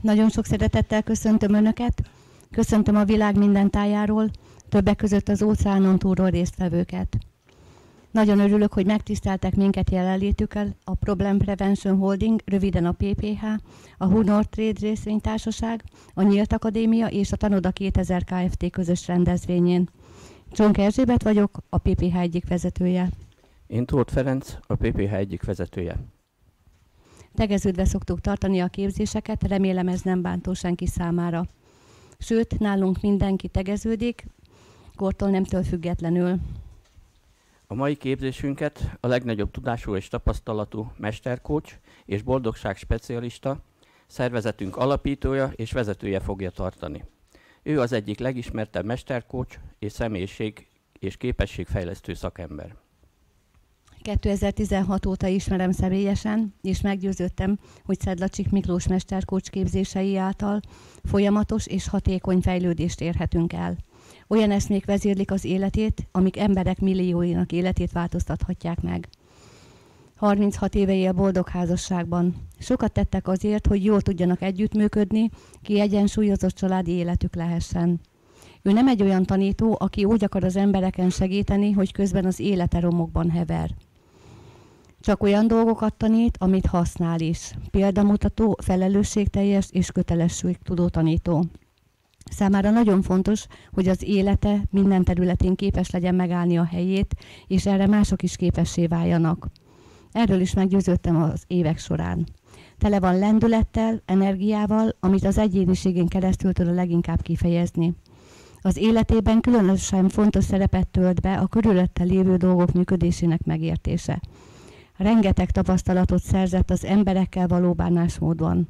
Nagyon sok szeretettel köszöntöm Önöket, köszöntöm a világ minden tájáról, többek között az óceánon túlról résztvevőket. Nagyon örülök, hogy megtiszteltek minket jelenlétükkel a Problem Prevention Holding, röviden a PPH, a Hunor Trade részvénytársaság, a Nyílt Akadémia és a Tanoda 2000 Kft. közös rendezvényén. Csonk Erzsébet vagyok, a PPH egyik vezetője. Én Tóth Ferenc, a PPH egyik vezetője. Tegeződve szoktuk tartani a képzéseket, remélem ez nem bántó senki számára. Sőt, nálunk mindenki tegeződik, kortól nemtől függetlenül. A mai képzésünket a legnagyobb tudású és tapasztalatú mesterkócs és boldogság specialista, szervezetünk alapítója és vezetője fogja tartani. Ő az egyik legismertebb mesterkócs és személyiség és képességfejlesztő szakember. 2016 óta ismerem személyesen, és meggyőződtem, hogy Szedlacsik Miklós mesterkócs képzései által folyamatos és hatékony fejlődést érhetünk el. Olyan eszmék vezérlik az életét, amik emberek millióinak életét változtathatják meg. 36 éve él boldog házasságban. Sokat tettek azért, hogy jól tudjanak együttműködni, kiegyensúlyozott családi életük lehessen. Ő nem egy olyan tanító, aki úgy akar az embereken segíteni, hogy közben az élete romokban hever. Csak olyan dolgokat tanít, amit használ is. Példamutató, felelősségteljes és kötelességtudó tanító. Számára nagyon fontos, hogy az élete minden területén képes legyen megállni a helyét, és erre mások is képessé váljanak. Erről is meggyőződtem az évek során. Tele van lendülettel, energiával, amit az egyéniségén keresztül tud a leginkább kifejezni. Az életében különösen fontos szerepet tölt be a körülötte lévő dolgok működésének megértése. Rengeteg tapasztalatot szerzett az emberekkel való bánásmódon.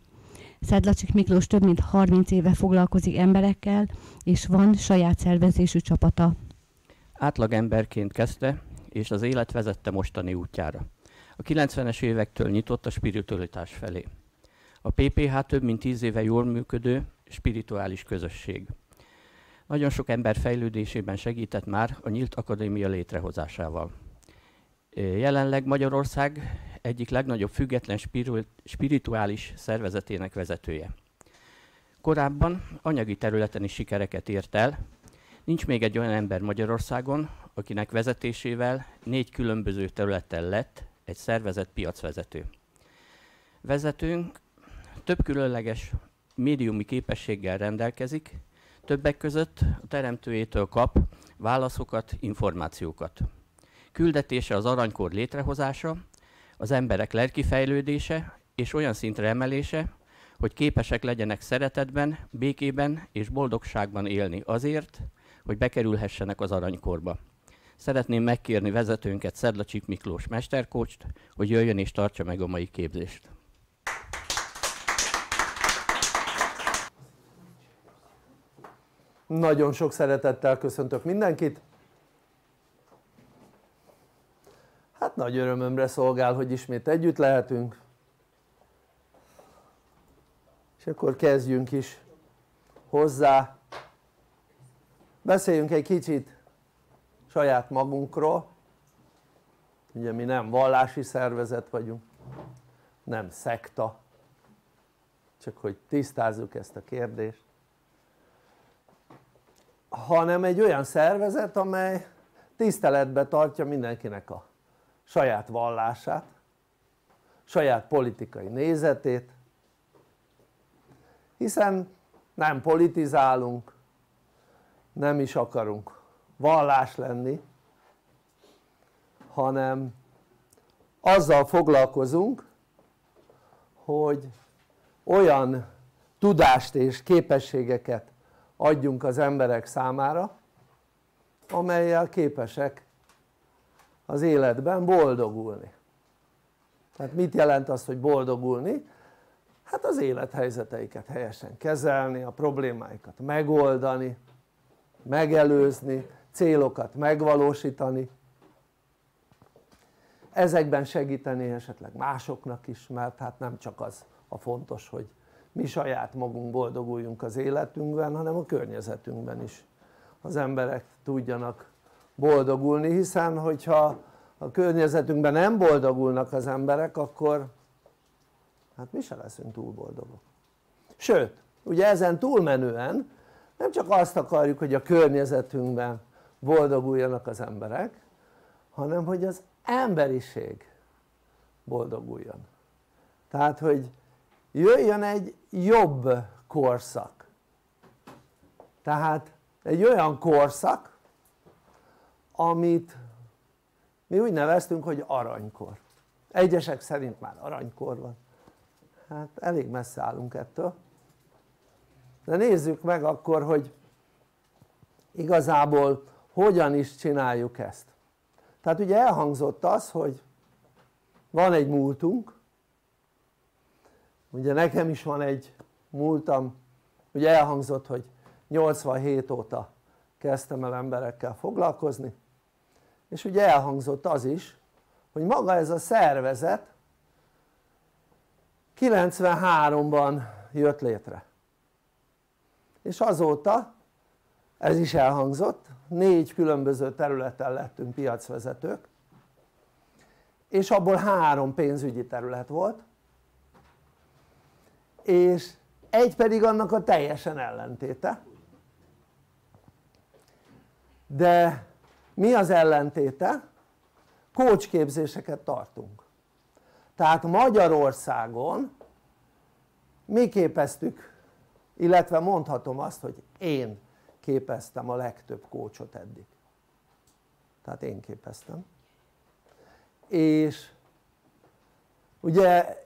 Szedlacsik Miklós több mint 30 éve foglalkozik emberekkel, és van saját szervezésű csapata. Átlag emberként kezdte, és az élet vezette mostani útjára. A 90-es évektől nyitott a spiritualitás felé. A PPH több mint 10 éve jól működő, spirituális közösség. Nagyon sok ember fejlődésében segített már a Nyílt Akadémia létrehozásával. Jelenleg Magyarország egyik legnagyobb független spirituális szervezetének vezetője. Korábban anyagi területen is sikereket ért el. Nincs még egy olyan ember Magyarországon, akinek vezetésével négy különböző területen lett egy szervezet piacvezető. Vezetőnk több különleges médiumi képességgel rendelkezik, többek között a teremtőjétől kap válaszokat, információkat. Küldetése az aranykor létrehozása, az emberek lelki fejlődése és olyan szintre emelése, hogy képesek legyenek szeretetben, békében és boldogságban élni azért, hogy bekerülhessenek az aranykorba. Szeretném megkérni vezetőnket Szedlacsik Miklós mesterkócst, hogy jöjjön és tartsa meg a mai képzést. Nagyon sok szeretettel köszöntök mindenkit. Hát nagy örömömre szolgál, hogy ismét együtt lehetünk. És akkor kezdjünk is hozzá. Beszéljünk egy kicsit saját magunkról. Ugye mi nem vallási szervezet vagyunk, nem szekta. Csak hogy tisztázzuk ezt a kérdést. Hanem egy olyan szervezet, amely tiszteletbe tartja mindenkinek a saját vallását, saját politikai nézetét, hiszen nem politizálunk, nem is akarunk vallás lenni, hanem azzal foglalkozunk, hogy olyan tudást és képességeket adjunk az emberek számára, amelyel képesek az életben boldogulni. Tehát mit jelent az hogy boldogulni? hát az élethelyzeteiket helyesen kezelni, a problémáikat megoldani, megelőzni, célokat megvalósítani. Ezekben segíteni esetleg másoknak is mert hát nem csak az a fontos hogy mi saját magunk boldoguljunk az életünkben hanem a környezetünkben is. Az emberek tudjanak boldogulni hiszen hogyha a környezetünkben nem boldogulnak az emberek akkor hát mi se leszünk túl boldogok. Sőt ugye ezen túlmenően nem csak azt akarjuk hogy a környezetünkben boldoguljanak az emberek hanem hogy az emberiség boldoguljon. Tehát hogy jöjjön egy jobb korszak. Tehát egy olyan korszak amit mi úgy neveztünk hogy aranykor. Egyesek szerint már aranykor van. Hát elég messze állunk ettől. De nézzük meg akkor hogy igazából hogyan is csináljuk ezt. Tehát ugye elhangzott az hogy van egy múltunk. Ugye nekem is van egy múltam. Ugye elhangzott hogy 87 óta kezdtem el emberekkel foglalkozni és ugye elhangzott az is hogy maga ez a szervezet 93-ban jött létre. És azóta ez is elhangzott négy különböző területen lettünk piacvezetők és abból három pénzügyi terület volt és egy pedig annak a teljesen ellentéte. De mi az ellentéte? kócsképzéseket tartunk. Tehát Magyarországon mi képeztük illetve mondhatom azt hogy én képeztem a legtöbb kócsot eddig. Tehát én képeztem. És ugye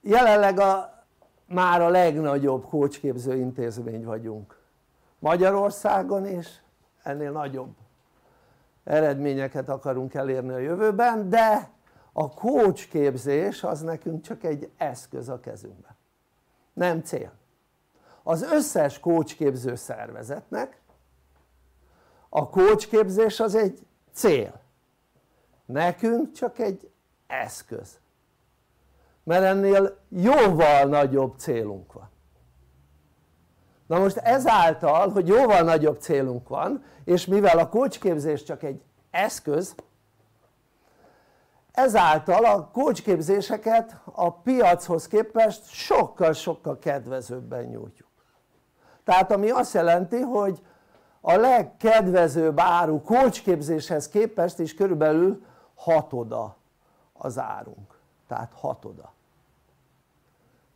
jelenleg a, már a legnagyobb kócsképző intézmény vagyunk Magyarországon és ennél nagyobb eredményeket akarunk elérni a jövőben de a kócsképzés az nekünk csak egy eszköz a kezünkben nem cél. Az összes kócsképző szervezetnek a kócsképzés az egy cél. Nekünk csak egy eszköz. Mert ennél jóval nagyobb célunk van na most ezáltal hogy jóval nagyobb célunk van és mivel a kócsképzés csak egy eszköz ezáltal a kócsképzéseket a piachoz képest sokkal-sokkal kedvezőbben nyújtjuk. Tehát ami azt jelenti hogy a legkedvezőbb áru kócsképzéshez képest is körülbelül hatoda az árunk. Tehát hatoda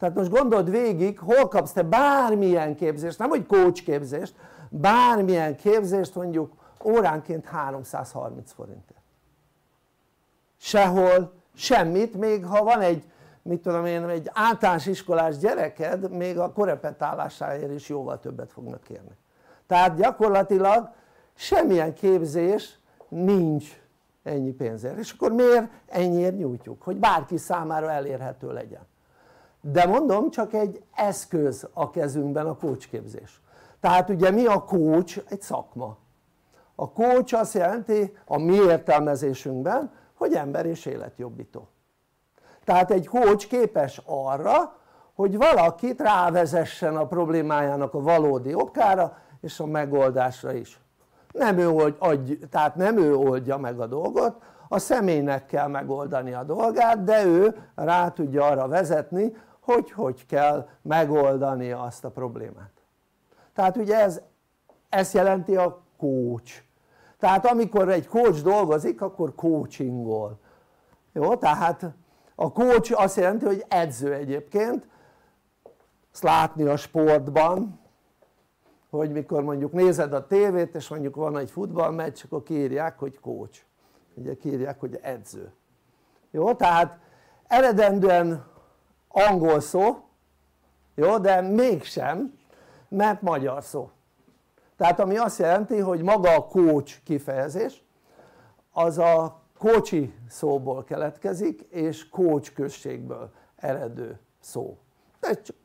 tehát most gondold végig hol kapsz te bármilyen képzést, nem hogy kócsképzést, bármilyen képzést mondjuk óránként 330 forintért. Sehol semmit még ha van egy mit tudom én egy általános iskolás gyereked még a korepetálásáért is jóval többet fognak kérni. Tehát gyakorlatilag semmilyen képzés nincs ennyi pénzért. És akkor miért ennyiért nyújtjuk? Hogy bárki számára elérhető legyen de mondom csak egy eszköz a kezünkben a kócsképzés. Tehát ugye mi a kócs? egy szakma. A kócs azt jelenti a mi értelmezésünkben hogy ember és életjobbító. Tehát egy kócs képes arra hogy valakit rávezessen a problémájának a valódi okára és a megoldásra is. Nem ő, old, tehát nem ő oldja meg a dolgot a személynek kell megoldani a dolgát de ő rá tudja arra vezetni hogy hogy kell megoldani azt a problémát. Tehát ugye ez ezt jelenti a coach. Tehát amikor egy coach dolgozik akkor coachingol. Jó tehát a coach azt jelenti hogy edző egyébként. Ezt látni a sportban hogy mikor mondjuk nézed a tévét és mondjuk van egy futballmeccs akkor kiírják hogy coach. Ugye kiírják hogy edző. Jó tehát eredendően angol szó jó de mégsem mert magyar szó. Tehát ami azt jelenti hogy maga a coach kifejezés az a kocsi szóból keletkezik és coach községből eredő szó. Ez csak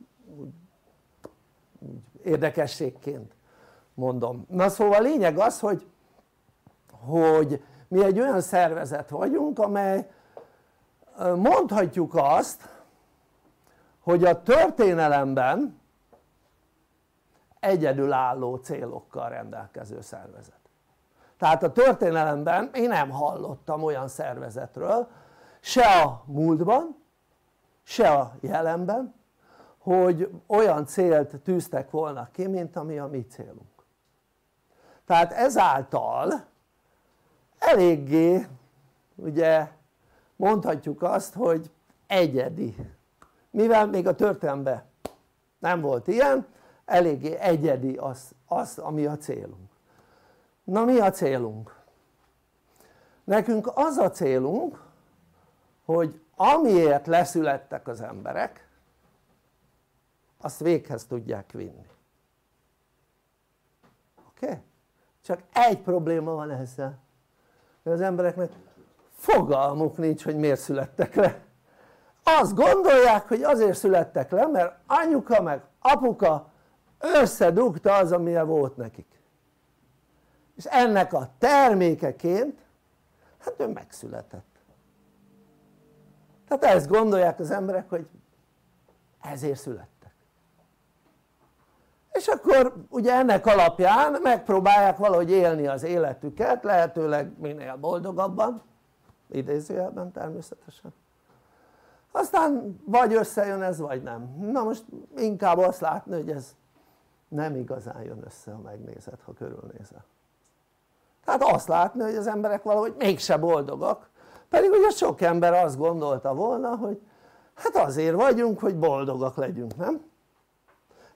érdekességként mondom. Na szóval a lényeg az hogy hogy mi egy olyan szervezet vagyunk amely mondhatjuk azt hogy a történelemben egyedülálló célokkal rendelkező szervezet. Tehát a történelemben én nem hallottam olyan szervezetről se a múltban se a jelenben hogy olyan célt tűztek volna ki mint ami a mi célunk. Tehát ezáltal eléggé ugye mondhatjuk azt hogy egyedi mivel még a történelemben nem volt ilyen eléggé egyedi az, az ami a célunk na mi a célunk? nekünk az a célunk hogy amiért leszülettek az emberek azt véghez tudják vinni oké? Okay? csak egy probléma van ezzel hogy az embereknek fogalmuk nincs hogy miért születtek le azt gondolják hogy azért születtek le mert anyuka meg apuka összedugta az amilyen volt nekik. És ennek a termékeként hát ő megszületett. Tehát ezt gondolják az emberek hogy ezért születtek. És akkor ugye ennek alapján megpróbálják valahogy élni az életüket lehetőleg minél boldogabban idézőjelben természetesen aztán vagy összejön ez vagy nem. Na most inkább azt látni hogy ez nem igazán jön össze ha megnézed ha körülnézel tehát azt látni hogy az emberek valahogy mégse boldogak. Pedig ugye sok ember azt gondolta volna hogy hát azért vagyunk hogy boldogak legyünk nem?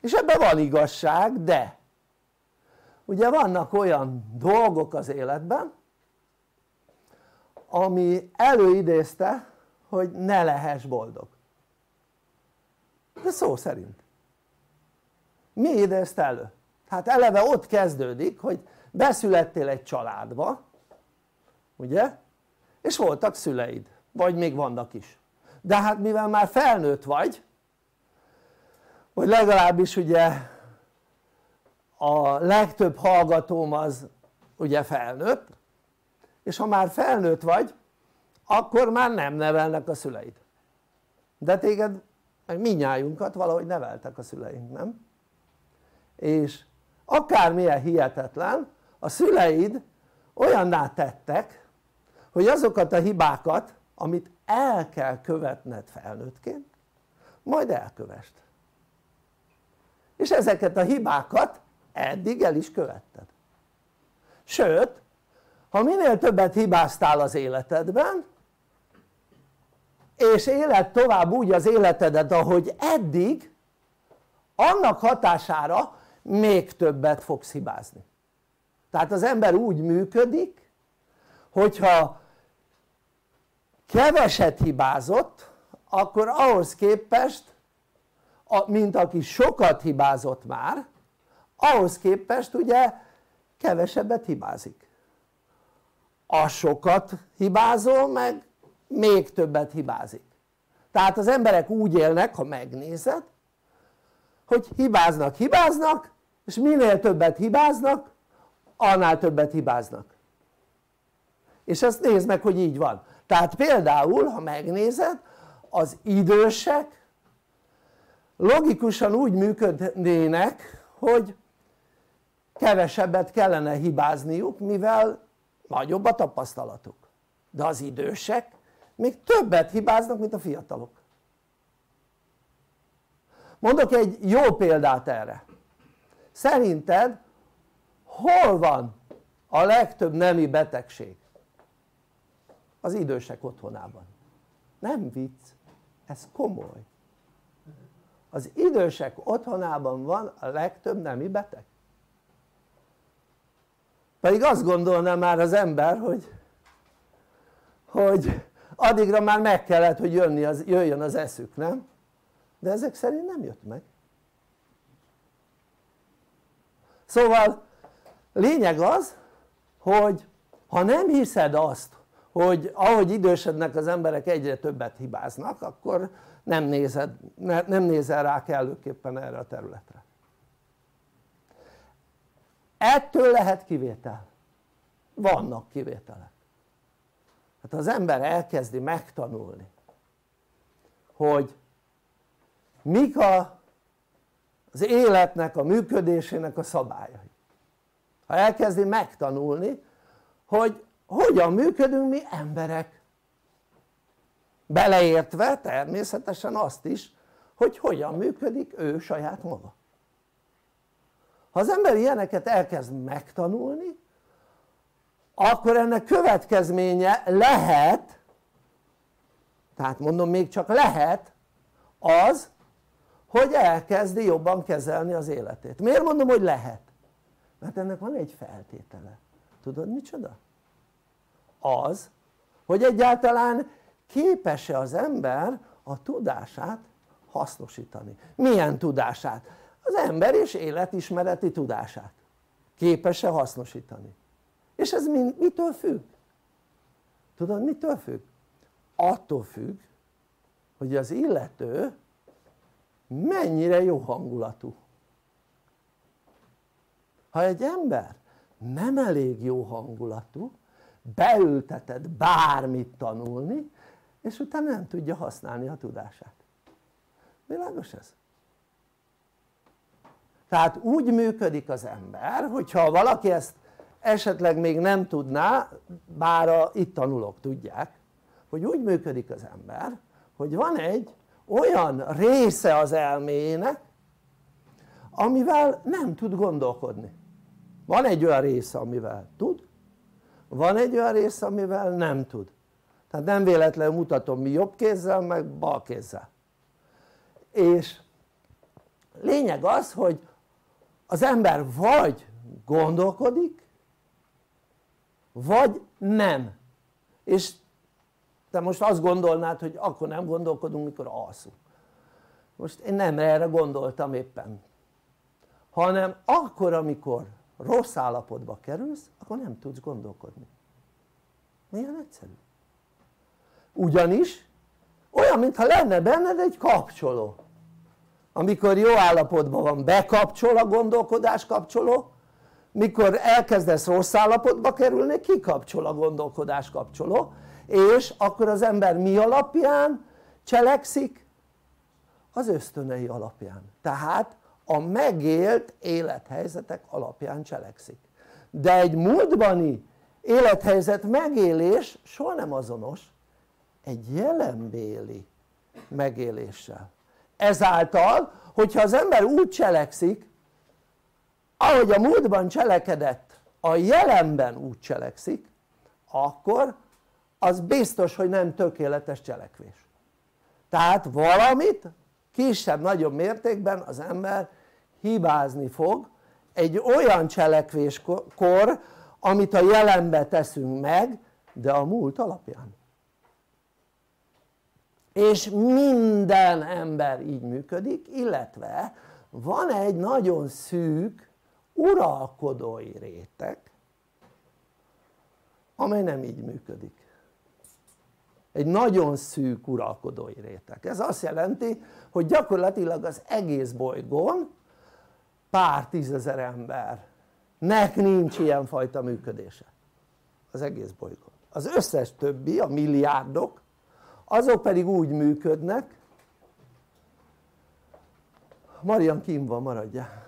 és ebben van igazság de ugye vannak olyan dolgok az életben ami előidézte hogy ne lehess boldog. De szó szerint. Mi idézte elő? hát eleve ott kezdődik hogy beszülettél egy családba ugye? És voltak szüleid vagy még vannak is. De hát mivel már felnőtt vagy vagy legalábbis ugye a legtöbb hallgatóm az ugye felnőtt és ha már felnőtt vagy akkor már nem nevelnek a szüleid. De téged minnyájunkat valahogy neveltek a szüleink nem? és akármilyen hihetetlen a szüleid olyanná tettek hogy azokat a hibákat amit el kell követned felnőttként majd elkövest. És ezeket a hibákat eddig el is követted. Sőt ha minél többet hibáztál az életedben és éled tovább úgy az életedet ahogy eddig annak hatására még többet fogsz hibázni. Tehát az ember úgy működik hogyha keveset hibázott akkor ahhoz képest mint aki sokat hibázott már ahhoz képest ugye kevesebbet hibázik. A sokat hibázó meg még többet hibázik. Tehát az emberek úgy élnek ha megnézed hogy hibáznak, hibáznak és minél többet hibáznak annál többet hibáznak. És ezt nézd meg hogy így van. Tehát például ha megnézed az idősek logikusan úgy működnének hogy kevesebbet kellene hibázniuk mivel nagyobb a tapasztalatuk. De az idősek még többet hibáznak mint a fiatalok. Mondok egy jó példát erre. Szerinted hol van a legtöbb nemi betegség? az idősek otthonában. Nem vicc, ez komoly. Az idősek otthonában van a legtöbb nemi beteg. Pedig azt gondolná már az ember hogy hogy addigra már meg kellett hogy jönni az, jöjjön az eszük, nem? de ezek szerint nem jött meg. Szóval lényeg az hogy ha nem hiszed azt hogy ahogy idősödnek az emberek egyre többet hibáznak akkor nem, nézed, nem nézel rá kellőképpen erre a területre. Ettől lehet kivétel. Vannak kivételek hát az ember elkezdi megtanulni hogy mik a, az életnek a működésének a szabályai. Ha elkezdi megtanulni hogy hogyan működünk mi emberek. Beleértve természetesen azt is hogy hogyan működik ő saját maga. Ha az ember ilyeneket elkezd megtanulni akkor ennek következménye lehet tehát mondom még csak lehet az hogy elkezdi jobban kezelni az életét miért mondom hogy lehet? mert ennek van egy feltétele tudod micsoda? az hogy egyáltalán képes-e az ember a tudását hasznosítani milyen tudását? az ember és életismereti tudását képes-e hasznosítani és ez mitől függ? tudod mitől függ? attól függ hogy az illető mennyire jó hangulatú ha egy ember nem elég jó hangulatú beülteted bármit tanulni és utána nem tudja használni a tudását világos ez? tehát úgy működik az ember hogyha valaki ezt esetleg még nem tudná bár a, itt tanulók tudják hogy úgy működik az ember hogy van egy olyan része az elméjének amivel nem tud gondolkodni. Van egy olyan része amivel tud van egy olyan része amivel nem tud. Tehát nem véletlenül mutatom mi jobb kézzel meg bal kézzel. És lényeg az hogy az ember vagy gondolkodik vagy nem. És te most azt gondolnád hogy akkor nem gondolkodunk mikor alszunk. Most én nem erre gondoltam éppen. Hanem akkor amikor rossz állapotba kerülsz akkor nem tudsz gondolkodni. Milyen egyszerű. Ugyanis olyan mintha lenne benned egy kapcsoló. Amikor jó állapotban van bekapcsol a gondolkodás kapcsoló mikor elkezdesz rossz állapotba kerülni kikapcsol a gondolkodás kapcsoló és akkor az ember mi alapján cselekszik? az ösztönei alapján. Tehát a megélt élethelyzetek alapján cselekszik. De egy múltbani élethelyzet megélés soha nem azonos egy jelenbéli megéléssel. Ezáltal hogyha az ember úgy cselekszik ahogy a múltban cselekedett a jelenben úgy cselekszik akkor az biztos hogy nem tökéletes cselekvés. Tehát valamit kisebb-nagyobb mértékben az ember hibázni fog egy olyan cselekvéskor amit a jelenbe teszünk meg de a múlt alapján. És minden ember így működik illetve van egy nagyon szűk uralkodói réteg amely nem így működik. Egy nagyon szűk uralkodói réteg. Ez azt jelenti hogy gyakorlatilag az egész bolygón pár tízezer embernek nincs ilyen fajta működése. Az egész bolygón. Az összes többi, a milliárdok azok pedig úgy működnek. Marian kim van maradja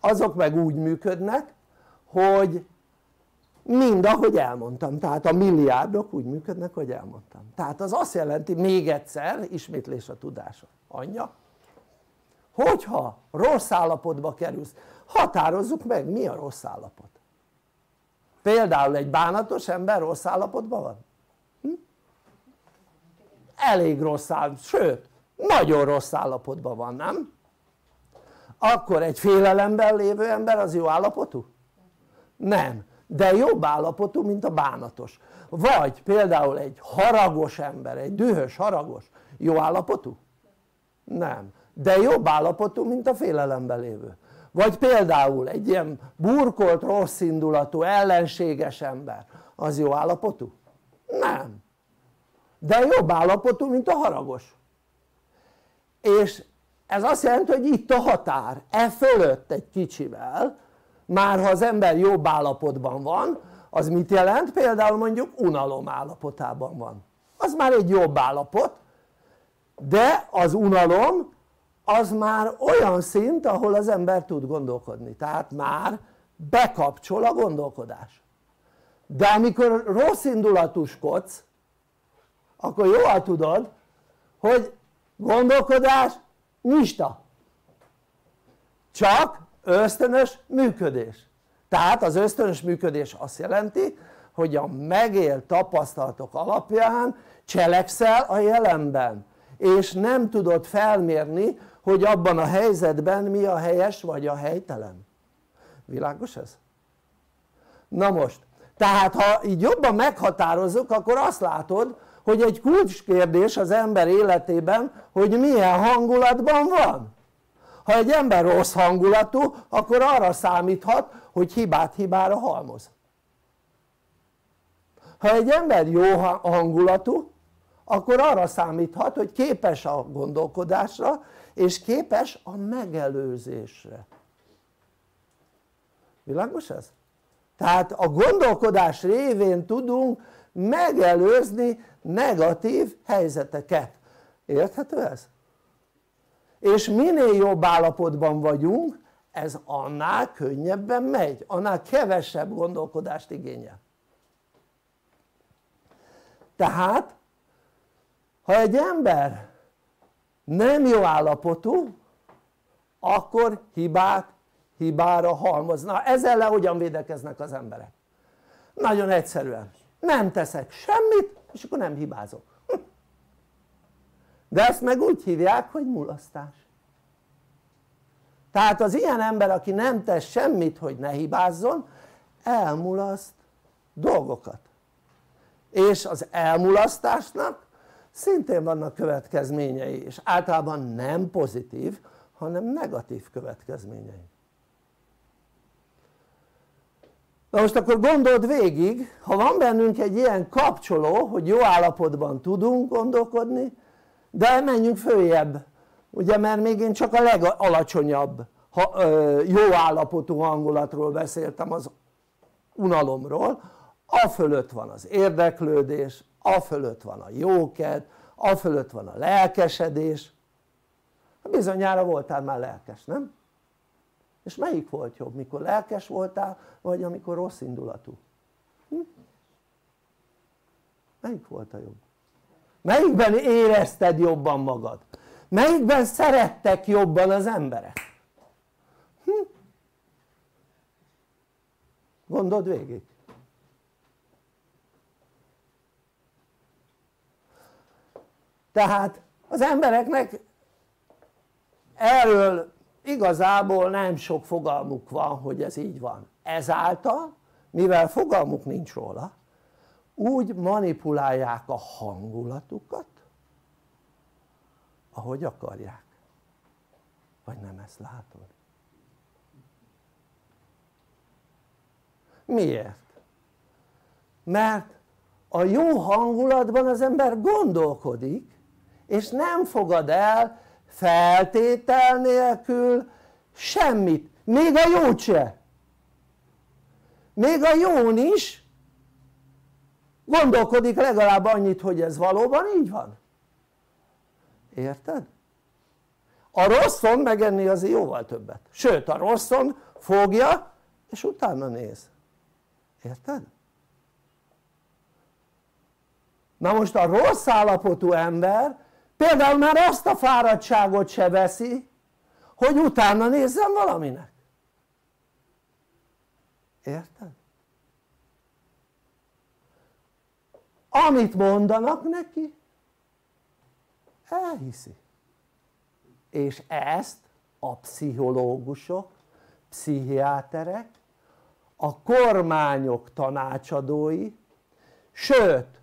azok meg úgy működnek hogy mind ahogy elmondtam, tehát a milliárdok úgy működnek hogy elmondtam tehát az azt jelenti még egyszer, ismétlés a tudása anyja hogyha rossz állapotba kerülsz határozzuk meg mi a rossz állapot például egy bánatos ember rossz állapotban van? Hm? elég rossz állapotban, sőt nagyon rossz állapotban van nem? Akkor egy félelemben lévő ember az jó állapotú? nem, de jobb állapotú mint a bánatos vagy például egy haragos ember, egy dühös haragos jó állapotú? nem, de jobb állapotú mint a félelemben lévő vagy például egy ilyen burkolt rossz indulatú ellenséges ember az jó állapotú? nem de jobb állapotú mint a haragos és ez azt jelenti hogy itt a határ, e fölött egy kicsivel már ha az ember jobb állapotban van az mit jelent? például mondjuk unalom állapotában van. Az már egy jobb állapot de az unalom az már olyan szint ahol az ember tud gondolkodni. Tehát már bekapcsol a gondolkodás. De amikor rossz indulatúskodsz akkor jól tudod hogy gondolkodás nyista csak ösztönös működés. Tehát az ösztönös működés azt jelenti hogy a megélt tapasztalatok alapján cselekszel a jelenben. És nem tudod felmérni hogy abban a helyzetben mi a helyes vagy a helytelen. Világos ez? na most tehát ha így jobban meghatározzuk akkor azt látod hogy egy kulcskérdés az ember életében hogy milyen hangulatban van. Ha egy ember rossz hangulatú akkor arra számíthat hogy hibát hibára halmoz. Ha egy ember jó hangulatú akkor arra számíthat hogy képes a gondolkodásra és képes a megelőzésre. Világos ez? tehát a gondolkodás révén tudunk megelőzni negatív helyzeteket érthető ez? és minél jobb állapotban vagyunk ez annál könnyebben megy, annál kevesebb gondolkodást igényel tehát ha egy ember nem jó állapotú akkor hibát hibára halmoz, na ezzel le hogyan védekeznek az emberek? nagyon egyszerűen, nem teszek semmit és akkor nem hibázok. De ezt meg úgy hívják hogy mulasztás. Tehát az ilyen ember aki nem tesz semmit hogy ne hibázzon elmulaszt dolgokat. És az elmulasztásnak szintén vannak következményei és általában nem pozitív hanem negatív következményei na most akkor gondold végig ha van bennünk egy ilyen kapcsoló hogy jó állapotban tudunk gondolkodni de menjünk följebb. Ugye mert még én csak a legalacsonyabb ha, ö, jó állapotú hangulatról beszéltem az unalomról. A fölött van az érdeklődés, a fölött van a jóked, a fölött van a lelkesedés. Bizonyára voltál már lelkes, nem? És melyik volt jobb? mikor lelkes voltál vagy amikor rossz indulatú? Hm? melyik volt a jobb? melyikben érezted jobban magad? melyikben szerettek jobban az emberek? Hm? gondold végig tehát az embereknek erről igazából nem sok fogalmuk van hogy ez így van ezáltal mivel fogalmuk nincs róla úgy manipulálják a hangulatukat ahogy akarják vagy nem ezt látod? miért? mert a jó hangulatban az ember gondolkodik és nem fogad el feltétel nélkül semmit, még a jót se. Még a jón is. Gondolkodik legalább annyit hogy ez valóban így van. Érted? a rosszon megenni azért jóval többet. Sőt a rosszon fogja és utána néz. Érted? na most a rossz állapotú ember például már azt a fáradtságot se veszi hogy utána nézzen valaminek érted? amit mondanak neki elhiszi és ezt a pszichológusok, pszichiáterek, a kormányok tanácsadói, sőt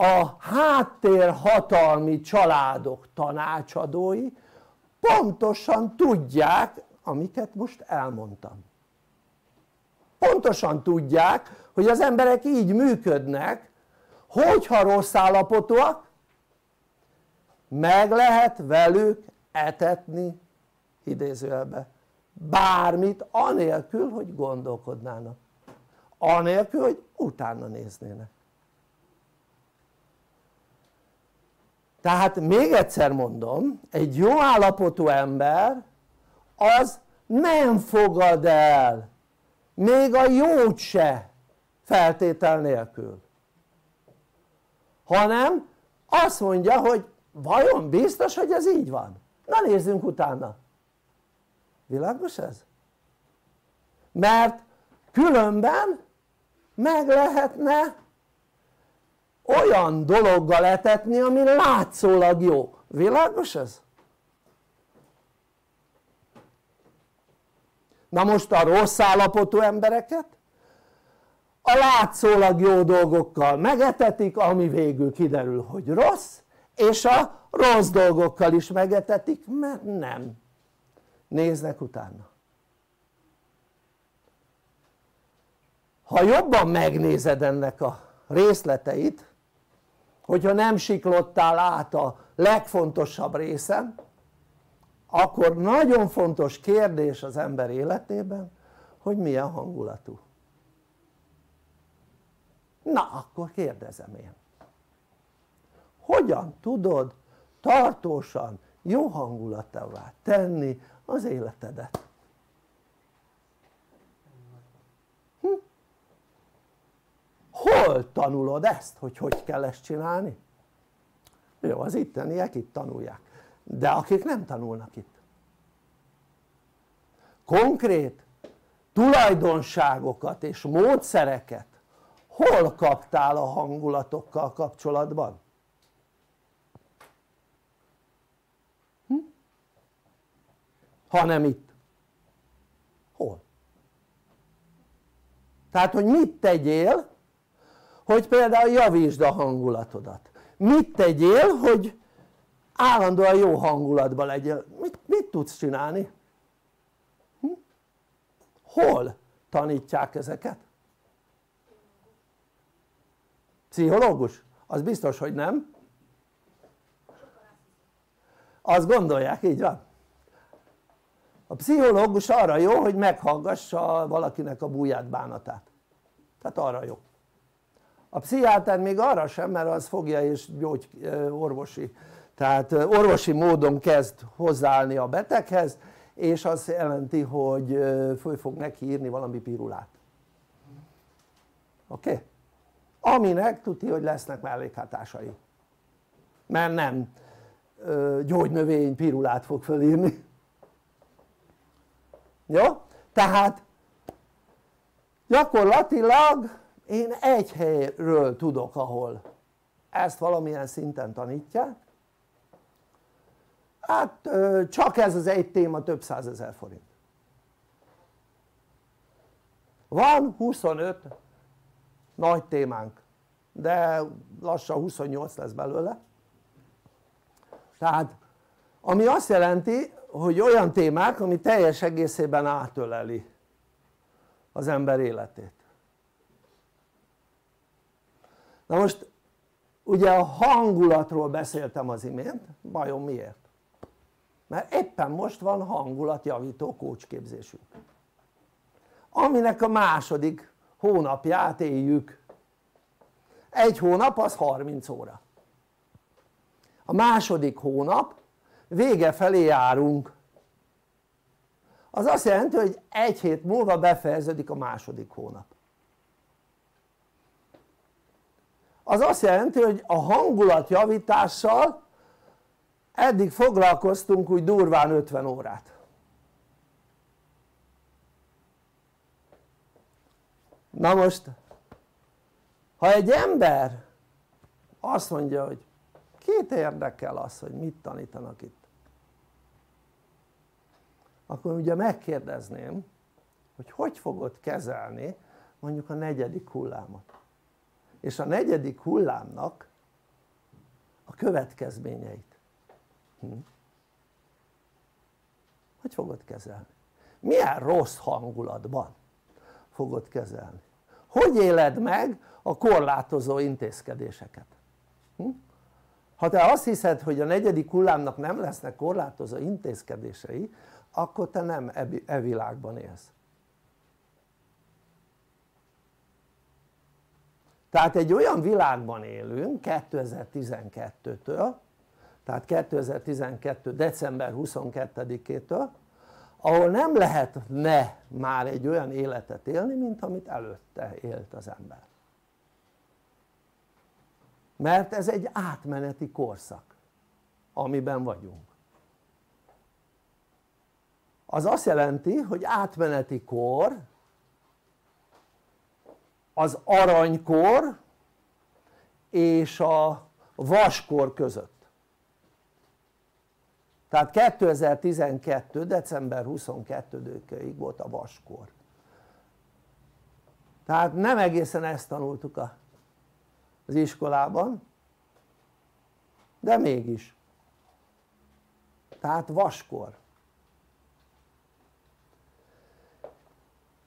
a háttérhatalmi családok tanácsadói pontosan tudják amiket most elmondtam. Pontosan tudják hogy az emberek így működnek hogyha rossz állapotúak meg lehet velük etetni idézőjelbe. Bármit anélkül hogy gondolkodnának. Anélkül hogy utána néznének tehát még egyszer mondom egy jó állapotú ember az nem fogad el még a jót se feltétel nélkül hanem azt mondja hogy vajon biztos hogy ez így van? na nézzünk utána világos ez? mert különben meg lehetne olyan dologgal etetni ami látszólag jó, világos ez? na most a rossz állapotú embereket a látszólag jó dolgokkal megetetik ami végül kiderül hogy rossz és a rossz dolgokkal is megetetik mert nem. Néznek utána. Ha jobban megnézed ennek a részleteit hogyha nem siklottál át a legfontosabb részen akkor nagyon fontos kérdés az ember életében hogy milyen hangulatú. Na akkor kérdezem én. Hogyan tudod tartósan jó hangulatává tenni az életedet hm? hol tanulod ezt hogy hogy kell ezt csinálni? jó az itteniek itt tanulják de akik nem tanulnak itt konkrét tulajdonságokat és módszereket hol kaptál a hangulatokkal kapcsolatban? Hm? ha nem itt hol? tehát hogy mit tegyél hogy például javítsd a hangulatodat mit tegyél hogy állandóan jó hangulatban legyél mit, mit tudsz csinálni? Hm? hol tanítják ezeket? pszichológus? az biztos hogy nem azt gondolják így van a pszichológus arra jó hogy meghallgassa valakinek a búját bánatát tehát arra jó a pszichiáter még arra sem mert az fogja és gyógy orvosi tehát orvosi módon kezd hozzáállni a beteghez és azt jelenti hogy föl fog neki írni valami pirulát oké? Okay? aminek tudja hogy lesznek mellékhatásai mert nem gyógynövény pirulát fog fölírni jó? tehát gyakorlatilag én egy helyről tudok ahol ezt valamilyen szinten tanítják. Hát csak ez az egy téma több százezer forint. Van 25 nagy témánk de lassan 28 lesz belőle. Tehát ami azt jelenti hogy olyan témák ami teljes egészében átöleli az ember életét na most ugye a hangulatról beszéltem az imént, vajon miért? mert éppen most van hangulatjavító kócsképzésünk aminek a második hónapját éljük. Egy hónap az 30 óra. A második hónap vége felé járunk. Az azt jelenti hogy egy hét múlva befejeződik a második hónap az azt jelenti hogy a hangulatjavítással eddig foglalkoztunk úgy durván 50 órát. Na most ha egy ember azt mondja hogy két érdekel az hogy mit tanítanak itt akkor ugye megkérdezném hogy hogy fogod kezelni mondjuk a negyedik hullámot és a negyedik hullámnak a következményeit hm? hogy fogod kezelni? milyen rossz hangulatban fogod kezelni? hogy éled meg a korlátozó intézkedéseket? Hm? ha te azt hiszed hogy a negyedik hullámnak nem lesznek korlátozó intézkedései akkor te nem e, e világban élsz tehát egy olyan világban élünk 2012-től tehát 2012. december 22-től ahol nem lehetne már egy olyan életet élni mint amit előtte élt az ember mert ez egy átmeneti korszak amiben vagyunk az azt jelenti hogy átmeneti kor az aranykor és a vaskor között. Tehát 2012. december 22-ig volt a vaskor. Tehát nem egészen ezt tanultuk az iskolában de mégis. Tehát vaskor.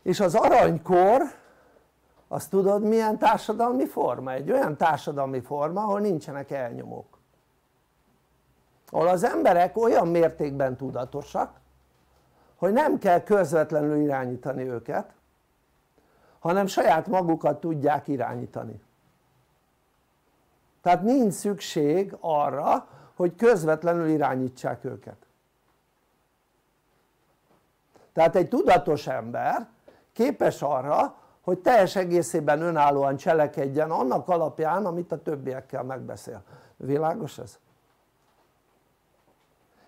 És az aranykor azt tudod milyen társadalmi forma? egy olyan társadalmi forma ahol nincsenek elnyomók. Ahol az emberek olyan mértékben tudatosak hogy nem kell közvetlenül irányítani őket hanem saját magukat tudják irányítani. Tehát nincs szükség arra hogy közvetlenül irányítsák őket. Tehát egy tudatos ember képes arra hogy teljes egészében önállóan cselekedjen annak alapján amit a többiekkel megbeszél, világos ez?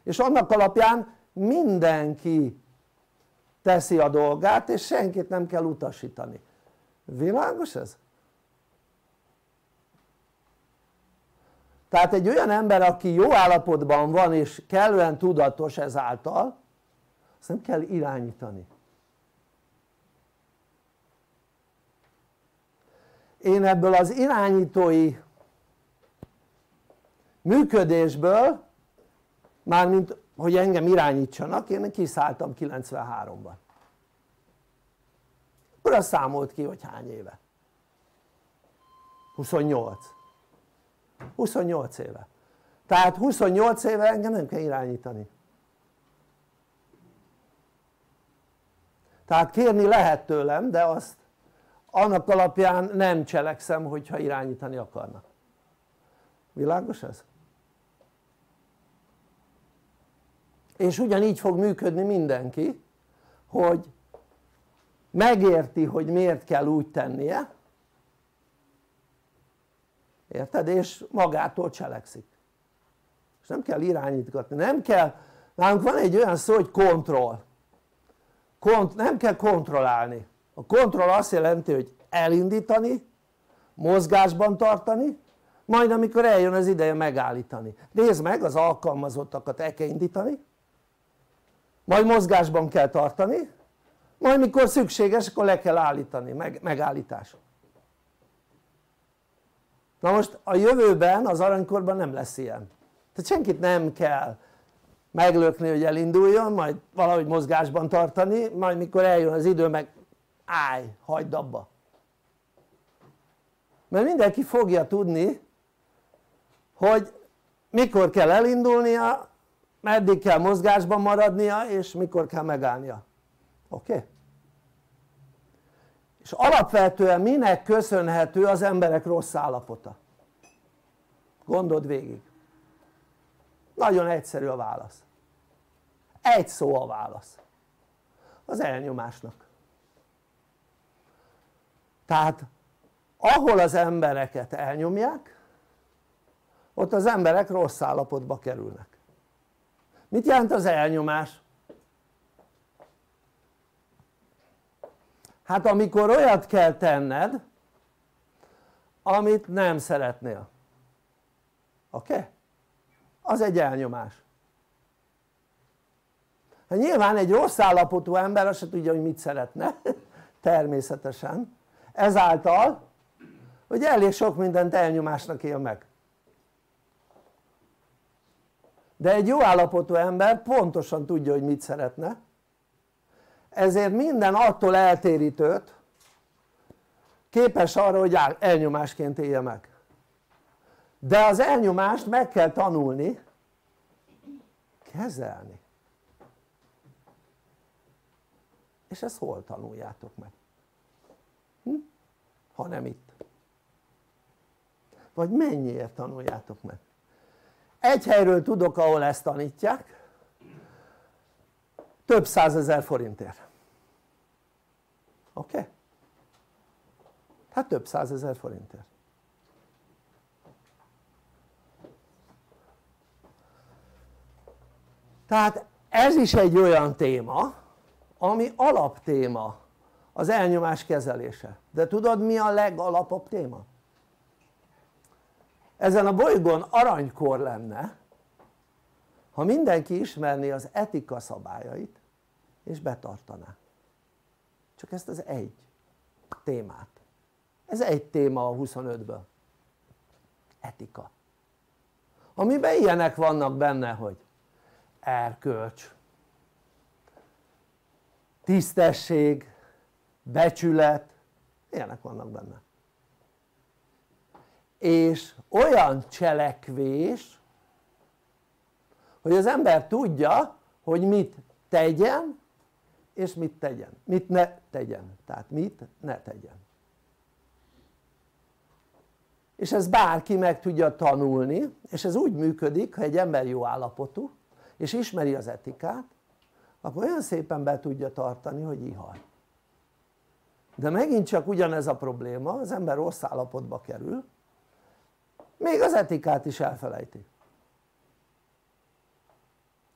és annak alapján mindenki teszi a dolgát és senkit nem kell utasítani, világos ez? tehát egy olyan ember aki jó állapotban van és kellően tudatos ezáltal azt nem kell irányítani én ebből az irányítói működésből mármint hogy engem irányítsanak én kiszálltam 93-ban akkor azt számolt ki hogy hány éve? 28 28 éve. Tehát 28 éve engem nem kell irányítani. Tehát kérni lehet tőlem de azt annak alapján nem cselekszem hogyha irányítani akarnak világos ez? és ugyanígy fog működni mindenki hogy megérti hogy miért kell úgy tennie érted? és magától cselekszik és nem kell irányítgatni, nem kell nálunk van egy olyan szó hogy kontroll Kont, nem kell kontrollálni a kontroll azt jelenti hogy elindítani mozgásban tartani majd amikor eljön az ideje megállítani. Nézd meg az alkalmazottakat el kell indítani majd mozgásban kell tartani majd mikor szükséges akkor le kell állítani, meg, megállítás na most a jövőben az aranykorban nem lesz ilyen. Tehát senkit nem kell meglökni hogy elinduljon majd valahogy mozgásban tartani majd mikor eljön az idő meg állj, hagyd abba mert mindenki fogja tudni hogy mikor kell elindulnia meddig kell mozgásban maradnia és mikor kell megállnia oké? Okay? és alapvetően minek köszönhető az emberek rossz állapota? gondold végig nagyon egyszerű a válasz egy szó a válasz az elnyomásnak tehát ahol az embereket elnyomják ott az emberek rossz állapotba kerülnek mit jelent az elnyomás? hát amikor olyat kell tenned amit nem szeretnél oké? Okay? az egy elnyomás hát nyilván egy rossz állapotú ember azt se tudja hogy mit szeretne természetesen ezáltal hogy elég sok mindent elnyomásnak él meg. De egy jó állapotú ember pontosan tudja hogy mit szeretne. Ezért minden attól eltérítőt képes arra hogy elnyomásként élje meg. De az elnyomást meg kell tanulni kezelni. És ezt hol tanuljátok meg? Hm? ha nem itt vagy mennyiért tanuljátok meg? egy helyről tudok ahol ezt tanítják több százezer forintért oké? Okay? hát több százezer forintért tehát ez is egy olyan téma ami alaptéma az elnyomás kezelése. De tudod mi a legalapabb téma? ezen a bolygón aranykor lenne ha mindenki ismerné az etika szabályait és betartaná. Csak ezt az egy témát. Ez egy téma a 25-ből etika. Amiben ilyenek vannak benne hogy erkölcs tisztesség, becsület, ilyenek vannak benne. És olyan cselekvés hogy az ember tudja hogy mit tegyen és mit tegyen, mit ne tegyen, tehát mit ne tegyen. És ez bárki meg tudja tanulni és ez úgy működik ha egy ember jó állapotú és ismeri az etikát akkor olyan szépen be tudja tartani hogy ihaj de megint csak ugyanez a probléma az ember rossz állapotba kerül még az etikát is elfelejti.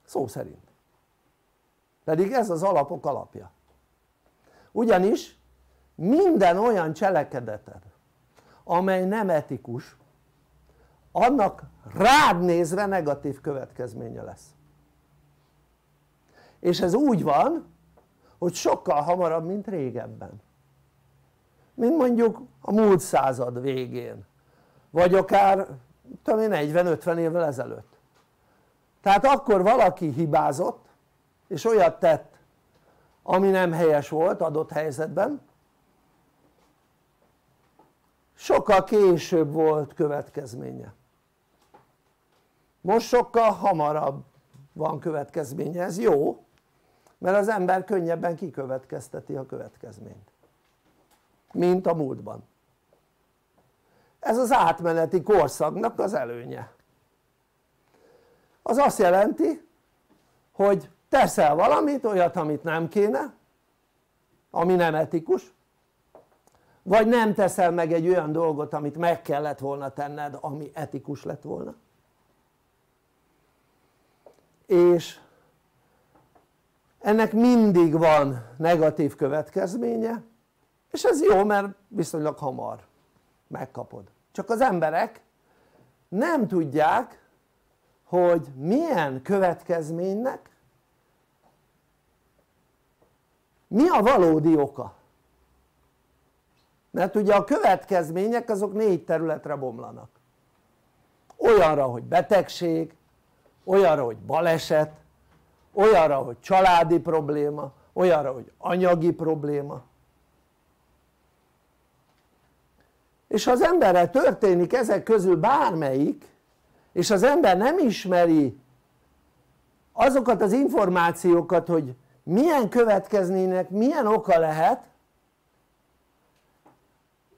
Szó szerint. Pedig ez az alapok alapja. Ugyanis minden olyan cselekedeted amely nem etikus annak rád nézve negatív következménye lesz. És ez úgy van hogy sokkal hamarabb mint régebben mint mondjuk a múlt század végén. Vagy akár tudom én 40-50 évvel ezelőtt. Tehát akkor valaki hibázott és olyat tett ami nem helyes volt adott helyzetben. Sokkal később volt következménye. Most sokkal hamarabb van következménye, ez jó mert az ember könnyebben kikövetkezteti a következményt mint a múltban. Ez az átmeneti korszaknak az előnye. Az azt jelenti hogy teszel valamit olyat amit nem kéne ami nem etikus vagy nem teszel meg egy olyan dolgot amit meg kellett volna tenned ami etikus lett volna. És ennek mindig van negatív következménye és ez jó mert viszonylag hamar megkapod. Csak az emberek nem tudják hogy milyen következménynek mi a valódi oka. Mert ugye a következmények azok négy területre bomlanak. Olyanra hogy betegség, olyanra hogy baleset, olyanra hogy családi probléma, olyanra hogy anyagi probléma és ha az emberrel történik ezek közül bármelyik és az ember nem ismeri azokat az információkat hogy milyen következménynek milyen oka lehet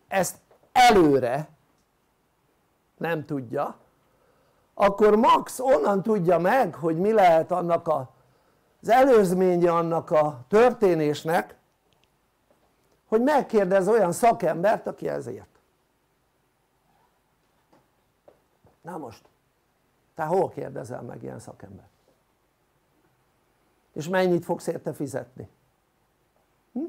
ezt előre nem tudja akkor max onnan tudja meg hogy mi lehet annak a, az előzménye annak a történésnek hogy megkérdez olyan szakembert aki ezért na most te hol kérdezel meg ilyen szakembert? és mennyit fogsz érte fizetni? Hm?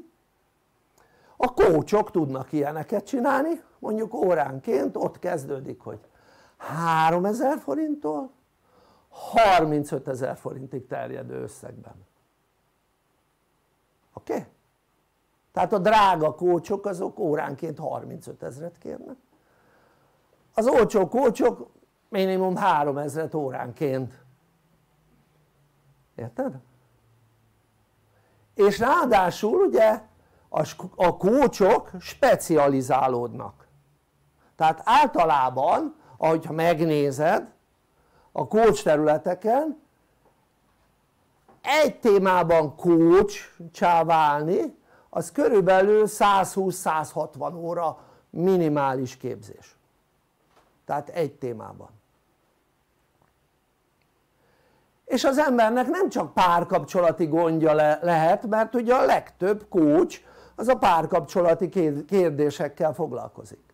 a kócsok tudnak ilyeneket csinálni mondjuk óránként ott kezdődik hogy 3000 forinttól 35 ezer forintig terjedő összegben oké? Okay? tehát a drága kócsok azok óránként 35 ezeret kérnek az olcsó kócsok minimum 3000 óránként. Érted? és ráadásul ugye a kócsok specializálódnak. Tehát általában ahogyha megnézed a kócs területeken egy témában kócsá válni az körülbelül 120-160 óra minimális képzés. Tehát egy témában és az embernek nem csak párkapcsolati gondja le lehet mert ugye a legtöbb kócs az a párkapcsolati kérdésekkel foglalkozik.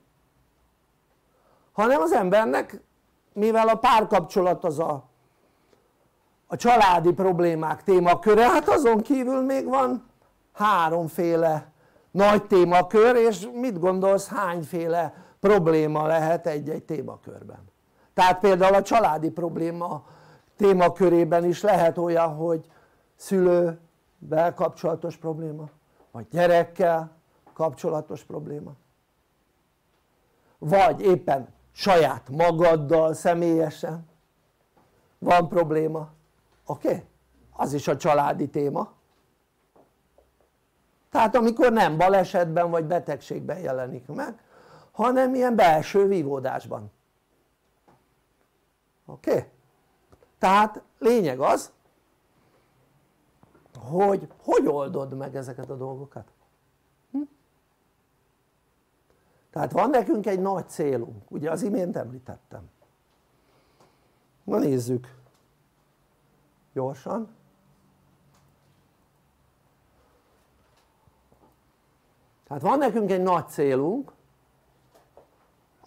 Hanem az embernek mivel a párkapcsolat az a a családi problémák témaköre, hát azon kívül még van háromféle nagy témakör és mit gondolsz hányféle probléma lehet egy-egy témakörben? Tehát például a családi probléma témakörében is lehet olyan hogy szülővel kapcsolatos probléma vagy gyerekkel kapcsolatos probléma vagy éppen saját magaddal személyesen van probléma oké? Okay? az is a családi téma tehát amikor nem balesetben vagy betegségben jelenik meg hanem ilyen belső vívódásban oké? Okay? Tehát lényeg az hogy hogy oldod meg ezeket a dolgokat? Hm? tehát van nekünk egy nagy célunk. Ugye az imént említettem. Na nézzük. Gyorsan. Tehát van nekünk egy nagy célunk.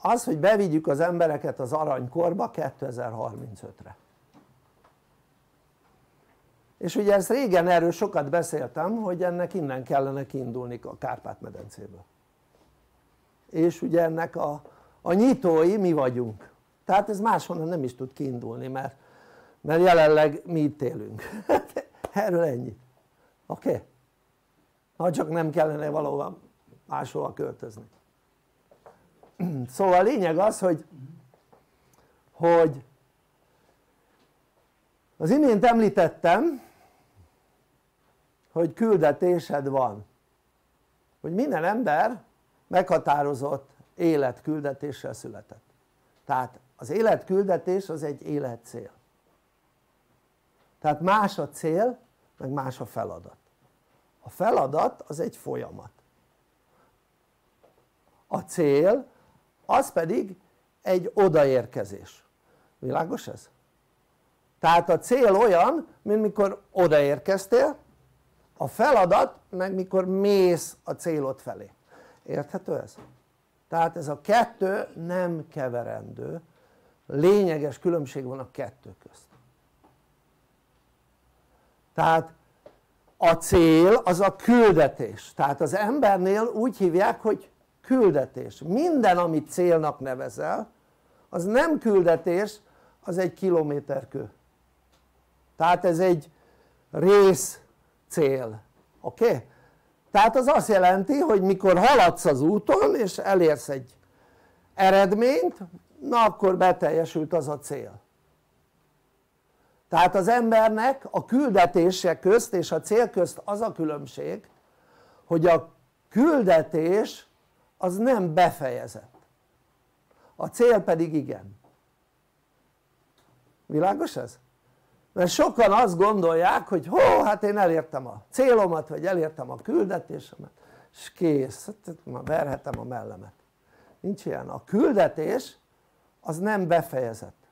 Az hogy bevigyük az embereket az aranykorba 2035-re és ugye ezt régen erről sokat beszéltem hogy ennek innen kellene kiindulni a Kárpát-medencéből és ugye ennek a, a nyitói mi vagyunk tehát ez máshonnan nem is tud kiindulni mert, mert jelenleg mi itt élünk erről ennyi oké? Okay? ha csak nem kellene valahova máshova költözni szóval a lényeg az hogy hogy az imént említettem hogy küldetésed van. Hogy minden ember meghatározott életküldetéssel született. Tehát az életküldetés az egy életcél. Tehát más a cél meg más a feladat. A feladat az egy folyamat. A cél az pedig egy odaérkezés. Világos ez? tehát a cél olyan mint mikor odaérkeztél a feladat meg mikor mész a célod felé. Érthető ez? tehát ez a kettő nem keverendő. Lényeges különbség van a kettő közt. Tehát a cél az a küldetés. Tehát az embernél úgy hívják hogy küldetés. Minden amit célnak nevezel az nem küldetés az egy kilométerkő. Tehát ez egy rész cél oké? Okay? tehát az azt jelenti hogy mikor haladsz az úton és elérsz egy eredményt na akkor beteljesült az a cél tehát az embernek a küldetése közt és a cél közt az a különbség hogy a küldetés az nem befejezett a cél pedig igen világos ez? Mert sokan azt gondolják hogy hó hát én elértem a célomat vagy elértem a küldetésemet. És kész, hát már verhetem a mellemet. Nincs ilyen, a küldetés az nem befejezett.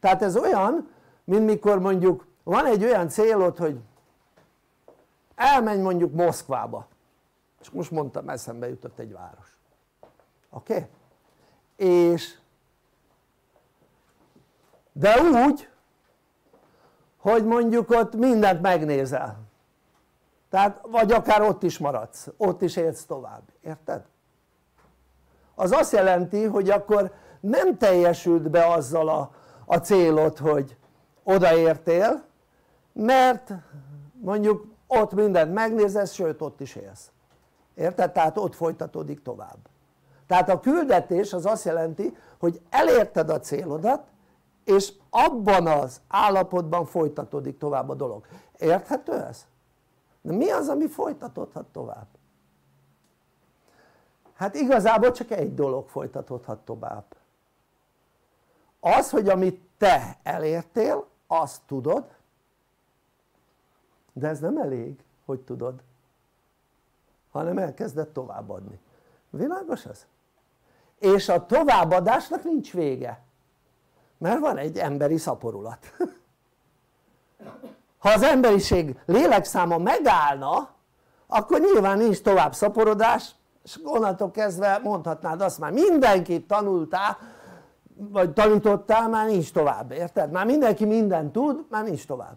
Tehát ez olyan mint mikor mondjuk van egy olyan célod hogy elmenj mondjuk Moszkvába. És most mondtam eszembe jutott egy város. Oké? Okay? és de úgy hogy mondjuk ott mindent megnézel tehát vagy akár ott is maradsz, ott is élsz tovább, érted? az azt jelenti hogy akkor nem teljesült be azzal a, a célod hogy odaértél mert mondjuk ott mindent megnézel, sőt ott is élsz érted? tehát ott folytatódik tovább tehát a küldetés az azt jelenti hogy elérted a célodat és abban az állapotban folytatódik tovább a dolog érthető ez? de mi az ami folytatódhat tovább? hát igazából csak egy dolog folytatódhat tovább az hogy amit te elértél azt tudod de ez nem elég hogy tudod hanem elkezded továbbadni világos ez? és a továbbadásnak nincs vége mert van egy emberi szaporulat. Ha az emberiség lélekszáma megállna akkor nyilván nincs tovább szaporodás és onnantól kezdve mondhatnád azt már mindenkit tanultál vagy tanítottál már nincs tovább, érted? már mindenki mindent tud, már nincs tovább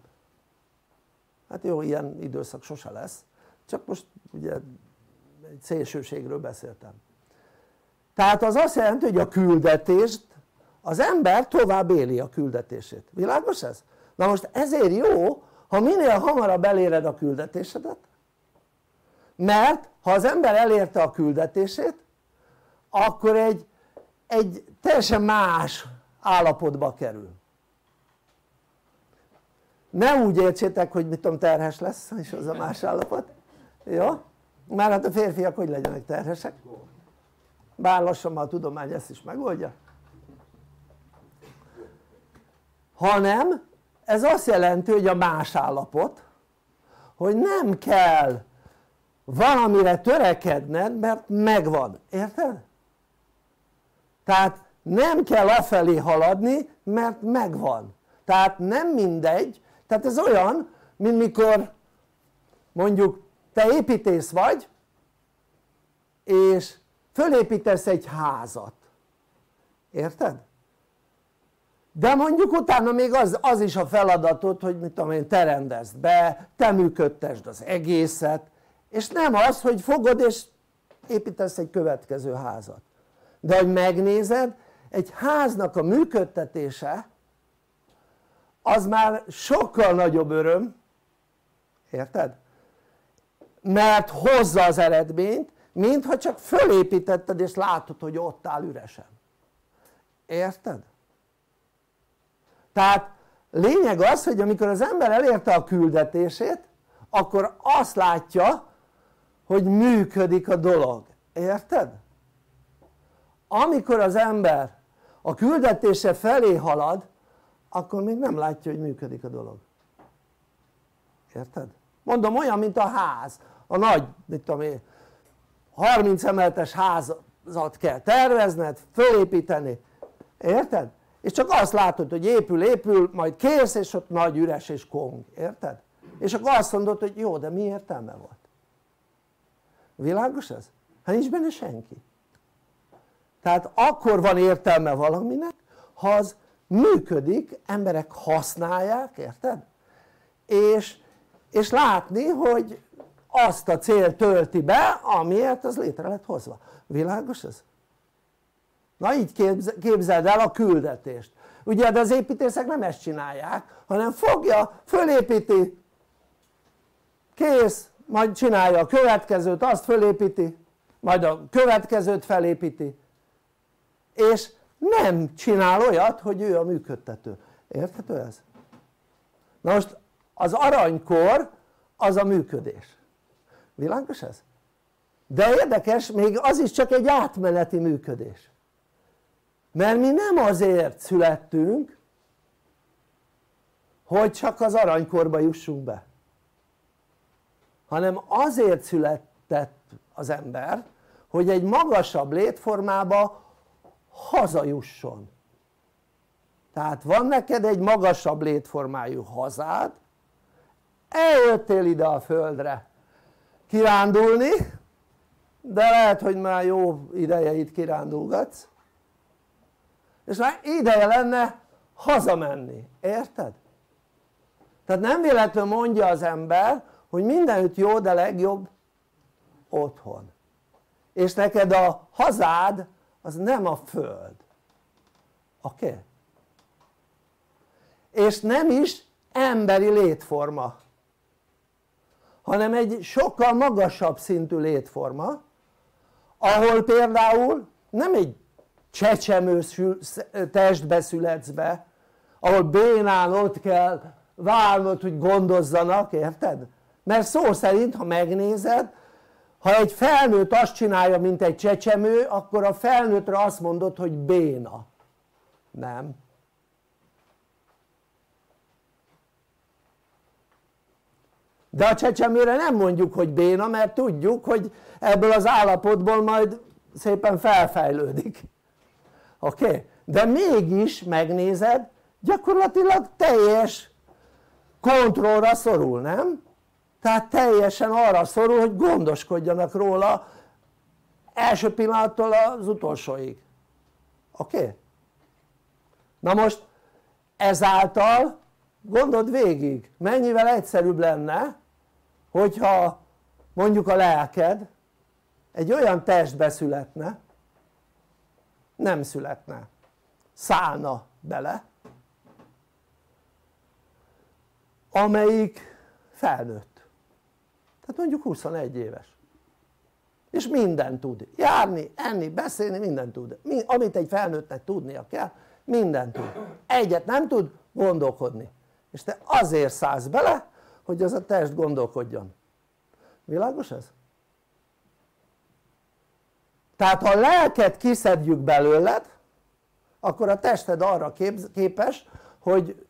hát jó ilyen időszak sose lesz. Csak most ugye egy szélsőségről beszéltem. Tehát az azt jelenti hogy a küldetést az ember tovább éli a küldetését, világos ez? na most ezért jó ha minél hamarabb eléred a küldetésedet mert ha az ember elérte a küldetését akkor egy, egy teljesen más állapotba kerül. Ne úgy értsétek hogy mit tudom terhes lesz és az a más állapot. Jó? mert hát a férfiak hogy legyenek terhesek? Bár lassan a tudomány ezt is megoldja hanem ez azt jelenti hogy a más állapot hogy nem kell valamire törekedned mert megvan, érted? tehát nem kell afelé haladni mert megvan tehát nem mindegy tehát ez olyan mint mikor mondjuk te építész vagy és fölépítesz egy házat érted? De mondjuk utána még az, az is a feladatod hogy mit tudom én te rendezd be, te működtesd az egészet és nem az hogy fogod és építesz egy következő házat de hogy megnézed egy háznak a működtetése az már sokkal nagyobb öröm érted? mert hozza az eredményt mint ha csak fölépítetted és látod hogy ott áll üresen érted? Tehát lényeg az hogy amikor az ember elérte a küldetését akkor azt látja hogy működik a dolog, érted? amikor az ember a küldetése felé halad akkor még nem látja hogy működik a dolog érted? mondom olyan mint a ház, a nagy mit tudom én 30 emeletes házat kell tervezned, fölépíteni, érted? És csak azt látod hogy épül, épül, majd kész és ott nagy üres és kong, érted? és akkor azt mondod hogy jó de mi értelme volt? világos ez? hát nincs benne senki tehát akkor van értelme valaminek ha az működik, emberek használják, érted? és, és látni hogy azt a cél tölti be amiért az létre lett hozva, világos ez? Na így képzeld el a küldetést. Ugye de az építészek nem ezt csinálják hanem fogja, fölépíti kész, majd csinálja a következőt, azt fölépíti majd a következőt felépíti. És nem csinál olyat hogy ő a működtető, érthető ez? na most az aranykor az a működés. Világos ez? de érdekes még az is csak egy átmeneti működés mert mi nem azért születtünk hogy csak az aranykorba jussunk be hanem azért született az ember hogy egy magasabb létformába hazajusson. Tehát van neked egy magasabb létformájú hazád eljöttél ide a földre kirándulni de lehet hogy már jó ideje itt kirándulgatsz és már ideje lenne hazamenni, érted? tehát nem véletlenül mondja az ember hogy mindenütt jó de legjobb otthon és neked a hazád az nem a föld oké? Okay? és nem is emberi létforma hanem egy sokkal magasabb szintű létforma ahol például nem egy csecsemő testbe születsz be ahol bénán ott kell várnod hogy gondozzanak, érted? mert szó szerint ha megnézed ha egy felnőtt azt csinálja mint egy csecsemő akkor a felnőttre azt mondod hogy béna. Nem. De a csecsemőre nem mondjuk hogy béna mert tudjuk hogy ebből az állapotból majd szépen felfejlődik oké? Okay? de mégis megnézed gyakorlatilag teljes kontrollra szorul, nem? tehát teljesen arra szorul hogy gondoskodjanak róla első pillanattól az utolsóig oké? Okay? na most ezáltal gondold végig mennyivel egyszerűbb lenne hogyha mondjuk a lelked egy olyan testbe születne nem születne. Szállna bele amelyik felnőtt. Tehát mondjuk 21 éves. És mindent tud, járni, enni, beszélni, mindent tud, amit egy felnőttnek tudnia kell, mindent tud, egyet nem tud, gondolkodni. És te azért szállsz bele hogy az a test gondolkodjon. Világos ez? Tehát ha a lelket kiszedjük belőled akkor a tested arra képes hogy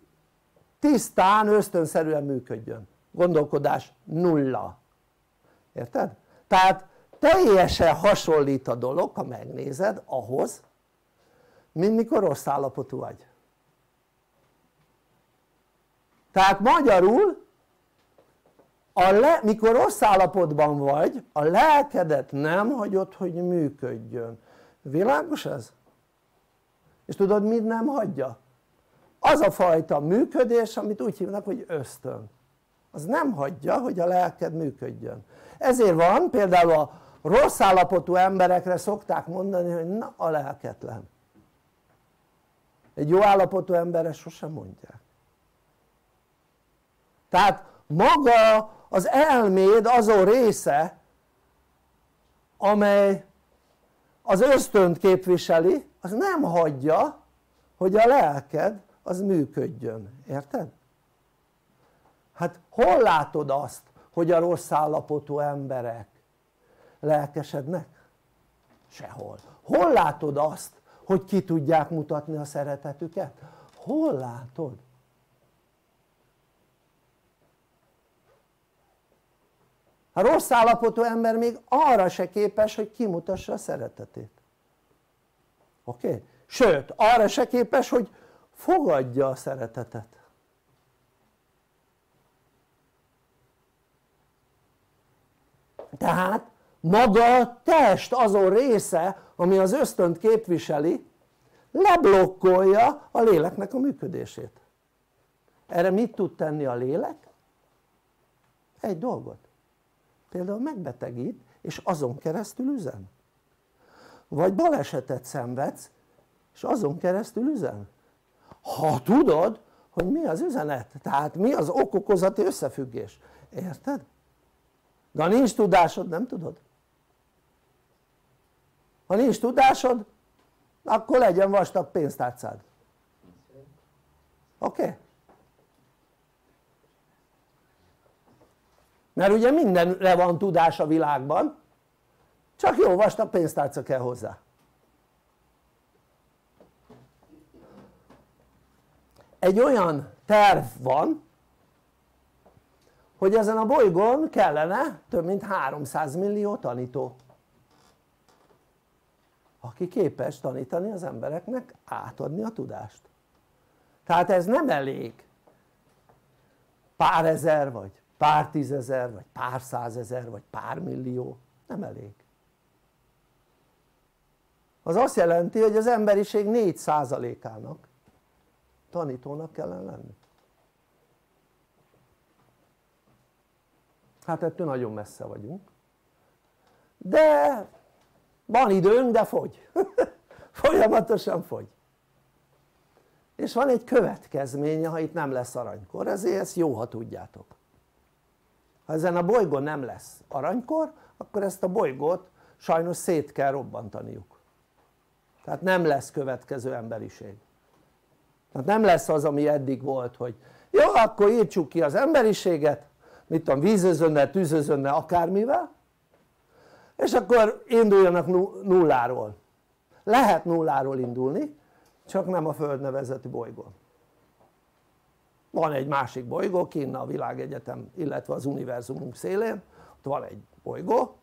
tisztán ösztönszerűen működjön. Gondolkodás nulla. Érted? tehát teljesen hasonlít a dolog ha megnézed ahhoz mint mikor rossz állapotú vagy. Tehát magyarul a le, mikor rossz állapotban vagy a lelkedet nem hagyod hogy működjön. Világos ez? és tudod mit nem hagyja? az a fajta működés amit úgy hívnak hogy ösztön. Az nem hagyja hogy a lelked működjön. Ezért van például a rossz állapotú emberekre szokták mondani hogy na a lelketlen. Egy jó állapotú emberre sosem mondják. Tehát maga az elméd azon része amely az ösztönt képviseli az nem hagyja hogy a lelked az működjön, érted? hát hol látod azt hogy a rossz állapotú emberek lelkesednek? sehol hol látod azt hogy ki tudják mutatni a szeretetüket? hol látod? A rossz állapotú ember még arra se képes hogy kimutassa a szeretetét oké? Okay? sőt arra se képes hogy fogadja a szeretetet tehát maga a test azon része ami az ösztönt képviseli leblokkolja a léleknek a működését erre mit tud tenni a lélek? egy dolgot például megbetegít és azon keresztül üzen vagy balesetet szenvedsz és azon keresztül üzen ha tudod hogy mi az üzenet tehát mi az okokozati összefüggés érted? de ha nincs tudásod nem tudod ha nincs tudásod akkor legyen vastag pénztárcád oké? Okay? Mert ugye mindenre van tudás a világban csak jó vastag pénztárca kell hozzá. Egy olyan terv van hogy ezen a bolygón kellene több mint 300 millió tanító aki képes tanítani az embereknek átadni a tudást. Tehát ez nem elég. Pár ezer vagy pár tízezer vagy pár százezer vagy pár millió. Nem elég. Az azt jelenti hogy az emberiség 4%-ának tanítónak kellene lenni. Hát ettől nagyon messze vagyunk. De van időnk de fogy. Folyamatosan fogy. És van egy következménye ha itt nem lesz aranykor ezért ezt jó ha tudjátok ha ezen a bolygón nem lesz aranykor akkor ezt a bolygót sajnos szét kell robbantaniuk. Tehát nem lesz következő emberiség. Tehát nem lesz az ami eddig volt hogy jó akkor írtsuk ki az emberiséget mit tudom vízözönnel, tűzözönnel, akármivel és akkor induljanak nulláról. Lehet nulláról indulni csak nem a Föld nevezeti bolygón van egy másik bolygó kinn a világegyetem illetve az univerzumunk szélén. Ott van egy bolygó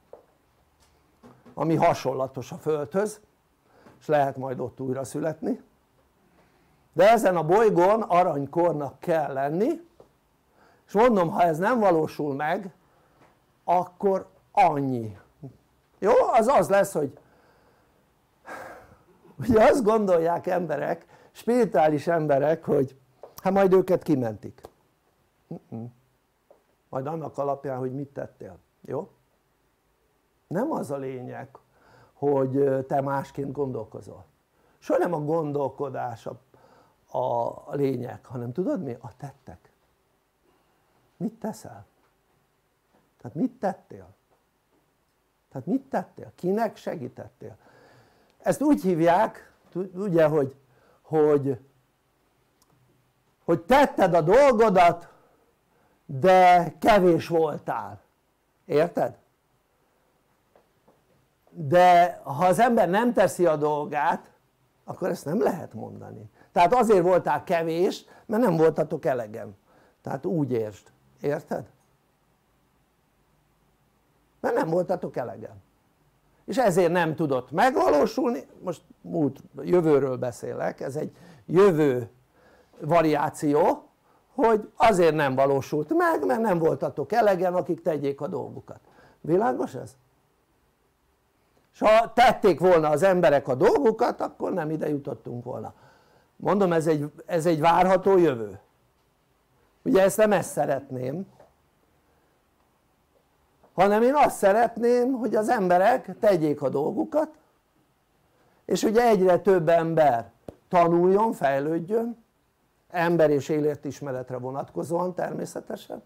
ami hasonlatos a Földhöz és lehet majd ott újra születni. De ezen a bolygón aranykornak kell lenni és mondom ha ez nem valósul meg akkor annyi. Jó? az az lesz hogy ugye azt gondolják emberek spirituális emberek hogy hát majd őket kimentik majd annak alapján hogy mit tettél, jó? nem az a lényeg hogy te másként gondolkozol soha nem a gondolkodás a, a lényeg hanem tudod mi? a tettek mit teszel? tehát mit tettél? tehát mit tettél? kinek segítettél? ezt úgy hívják ugye hogy, hogy hogy tetted a dolgodat de kevés voltál. Érted? de ha az ember nem teszi a dolgát akkor ezt nem lehet mondani. Tehát azért voltál kevés mert nem voltatok elegem. Tehát úgy értsd, érted? mert nem voltatok elegem. És ezért nem tudott megvalósulni. Most múlt, jövőről beszélek. Ez egy jövő variáció hogy azért nem valósult meg mert nem voltatok elegen akik tegyék a dolgukat. Világos ez? és ha tették volna az emberek a dolgukat akkor nem ide jutottunk volna. Mondom ez egy, ez egy várható jövő. Ugye ezt nem ezt szeretném hanem én azt szeretném hogy az emberek tegyék a dolgukat és ugye egyre több ember tanuljon, fejlődjön ember és életismeretre vonatkozóan természetesen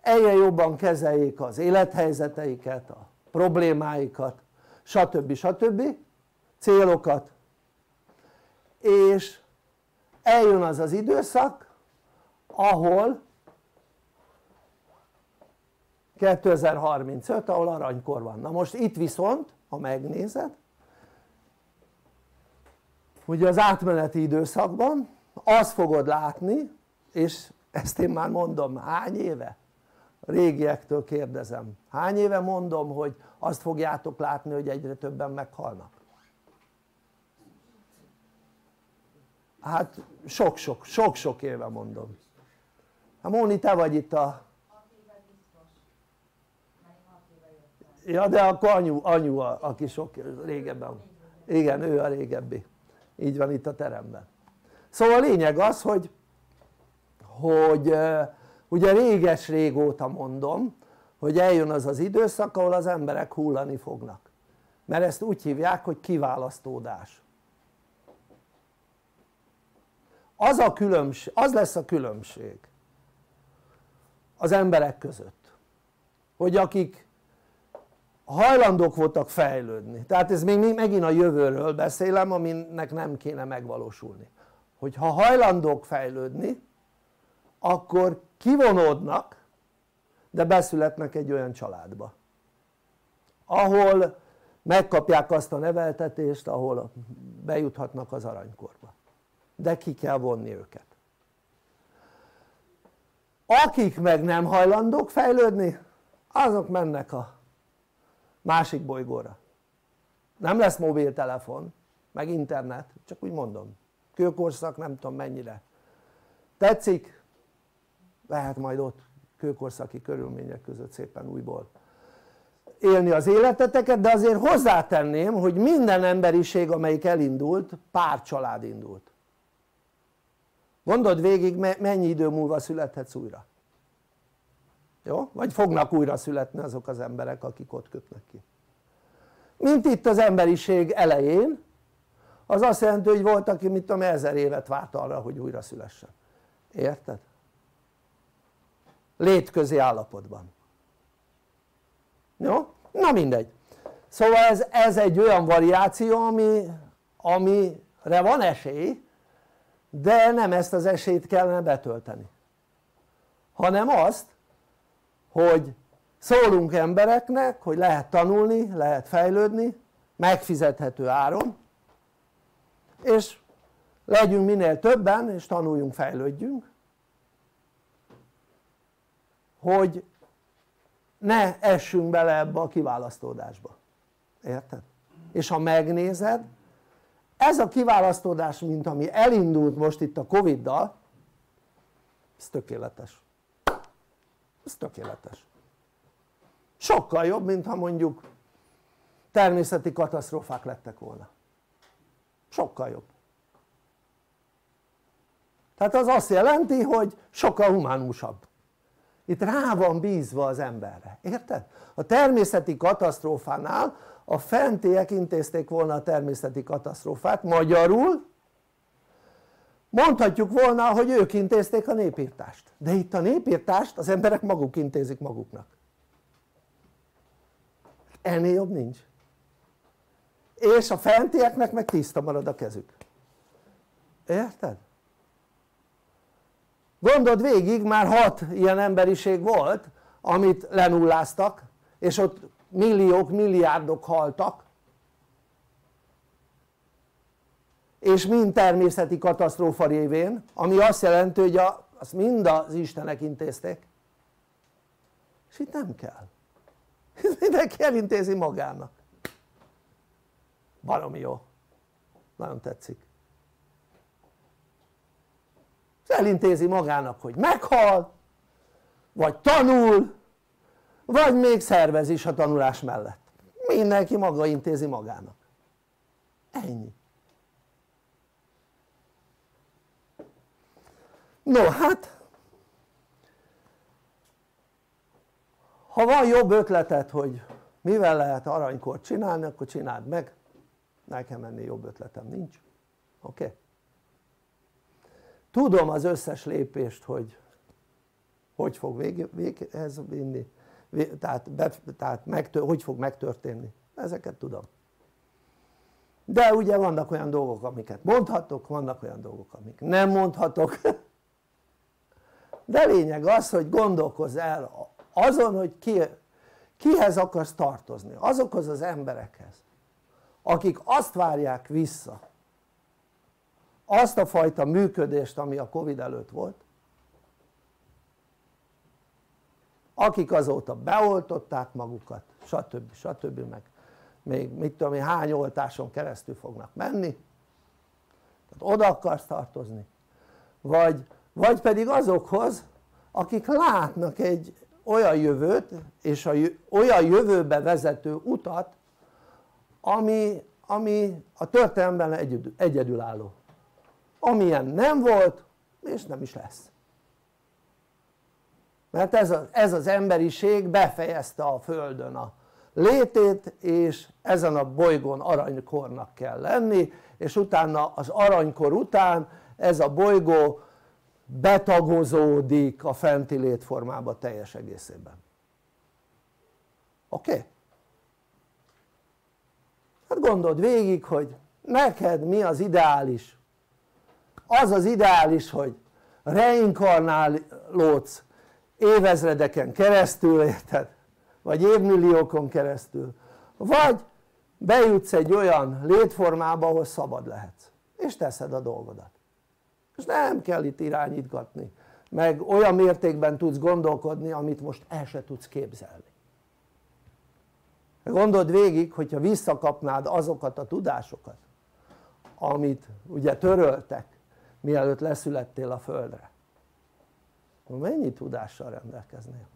egyre jobban kezeljék az élethelyzeteiket, a problémáikat stb. stb. célokat és eljön az az időszak ahol 2035 ahol aranykor van, na most itt viszont ha megnézed ugye az átmeneti időszakban azt fogod látni és ezt én már mondom hány éve? a régiektől kérdezem. Hány éve mondom hogy azt fogjátok látni hogy egyre többen meghalnak? Hát sok-sok, sok-sok éve mondom. Hát Móni te vagy itt a ja de akkor anyu, anyu a, aki sok régebben igen ő a régebbi. Így van itt a teremben szóval a lényeg az hogy hogy ugye réges régóta mondom hogy eljön az az időszak ahol az emberek hullani fognak. Mert ezt úgy hívják hogy kiválasztódás. Az, a különbség, az lesz a különbség az emberek között hogy akik hajlandók voltak fejlődni. Tehát ez még megint a jövőről beszélem aminek nem kéne megvalósulni hogy ha hajlandók fejlődni akkor kivonódnak de beszületnek egy olyan családba ahol megkapják azt a neveltetést ahol bejuthatnak az aranykorba. De ki kell vonni őket. Akik meg nem hajlandók fejlődni azok mennek a másik bolygóra. Nem lesz mobiltelefon meg internet csak úgy mondom kőkorszak nem tudom mennyire tetszik? lehet majd ott kőkorszaki körülmények között szépen újból élni az életeteket de azért hozzátenném hogy minden emberiség amelyik elindult pár család indult gondold végig mennyi idő múlva születhetsz újra jó? vagy fognak újra születni azok az emberek akik ott kötnek ki mint itt az emberiség elején az azt jelenti hogy volt aki mit tudom ezer évet várt arra hogy újra szülessen érted? létközi állapotban jó? na mindegy szóval ez, ez egy olyan variáció ami, amire van esély de nem ezt az esélyt kellene betölteni hanem azt hogy szólunk embereknek hogy lehet tanulni, lehet fejlődni megfizethető áron és legyünk minél többen és tanuljunk, fejlődjünk hogy ne essünk bele ebbe a kiválasztódásba. Érted? és ha megnézed ez a kiválasztódás mint ami elindult most itt a Covid-dal ez tökéletes. Ez tökéletes. Sokkal jobb mint ha mondjuk természeti katasztrófák lettek volna sokkal jobb. Tehát az azt jelenti hogy sokkal humánusabb. Itt rá van bízva az emberre, érted? a természeti katasztrófánál a fentiek intézték volna a természeti katasztrófát, magyarul mondhatjuk volna hogy ők intézték a népírtást. De itt a népírtást az emberek maguk intézik maguknak. Ennél jobb nincs és a fentieknek meg tiszta marad a kezük. Érted? gondold végig már hat ilyen emberiség volt amit lenulláztak és ott milliók, milliárdok haltak. És mind természeti katasztrófa révén ami azt jelenti hogy a, azt mind az istenek intézték. És itt nem kell. Mindenki elintézi magának baromi jó. Nagyon tetszik. Elintézi magának hogy meghal vagy tanul vagy még szervez is a tanulás mellett. Mindenki maga intézi magának. Ennyi. No hát ha van jobb ötleted hogy mivel lehet aranykort csinálni akkor csináld meg nekem ennél jobb ötletem nincs. Oké? Okay? tudom az összes lépést hogy hogy fog véghez vinni tehát, be, tehát megtör, hogy fog megtörténni. Ezeket tudom. De ugye vannak olyan dolgok amiket mondhatok vannak olyan dolgok amik nem mondhatok. De lényeg az hogy gondolkozz el azon hogy ki, kihez akarsz tartozni. Azokhoz az emberekhez akik azt várják vissza azt a fajta működést ami a Covid előtt volt akik azóta beoltották magukat stb. stb. meg még mit tudom én hány oltáson keresztül fognak menni tehát oda akarsz tartozni vagy, vagy pedig azokhoz akik látnak egy olyan jövőt és a, olyan jövőbe vezető utat ami, ami a történelemben egyedül, egyedülálló amilyen nem volt és nem is lesz mert ez, a, ez az emberiség befejezte a földön a létét és ezen a bolygón aranykornak kell lenni és utána az aranykor után ez a bolygó betagozódik a fenti létformába teljes egészében oké? Okay? Hát gondold végig hogy neked mi az ideális? Az az ideális hogy reinkarnálódsz évezredeken keresztül érted? vagy évmilliókon keresztül. Vagy bejutsz egy olyan létformába ahol szabad lehetsz és teszed a dolgodat. És nem kell itt irányítgatni meg olyan mértékben tudsz gondolkodni amit most el se tudsz képzelni gondold végig hogyha visszakapnád azokat a tudásokat amit ugye töröltek mielőtt leszülettél a földre mennyi tudással rendelkeznél?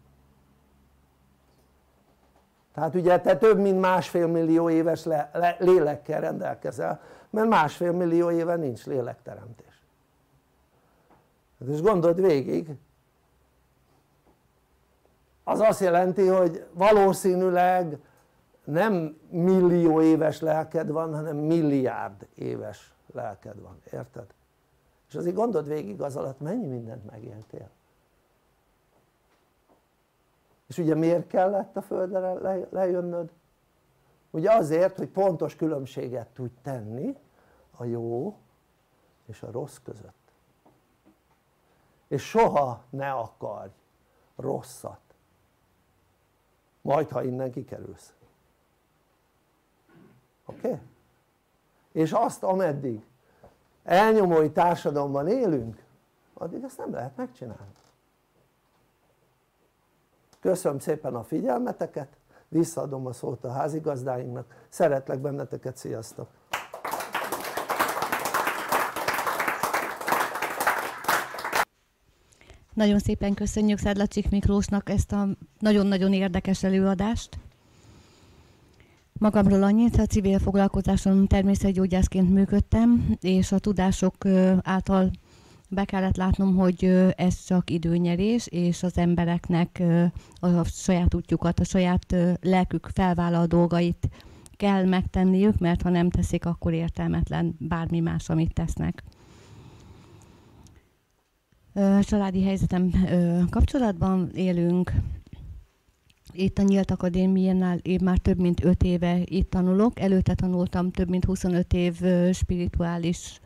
tehát ugye te több mint másfél millió éves le, le, lélekkel rendelkezel mert másfél millió éve nincs lélekteremtés hát és gondold végig az azt jelenti hogy valószínűleg nem millió éves lelked van hanem milliárd éves lelked van, érted? és azért gondold végig az alatt mennyi mindent megéltél. És ugye miért kellett a földre lejönnöd? ugye azért hogy pontos különbséget tudj tenni a jó és a rossz között. És soha ne akarj rosszat. Majd ha innen kikerülsz oké? Okay? és azt ameddig elnyomói társadalomban élünk addig ezt nem lehet megcsinálni köszönöm szépen a figyelmeteket visszaadom a szót a házigazdáinknak szeretlek benneteket, sziasztok! Nagyon szépen köszönjük Szedlacsik Miklósnak ezt a nagyon-nagyon érdekes előadást. Magamról annyit, a civil foglalkozáson természetgyógyászként működtem, és a tudások által be kellett látnom, hogy ez csak időnyerés, és az embereknek a saját útjukat, a saját lelkük felvállal dolgait kell megtenniük, mert ha nem teszik, akkor értelmetlen bármi más, amit tesznek. Családi helyzetem kapcsolatban élünk. Itt a Nyílt Akadémiánál én már több mint 5 éve itt tanulok. Előtte tanultam több mint 25 év spirituális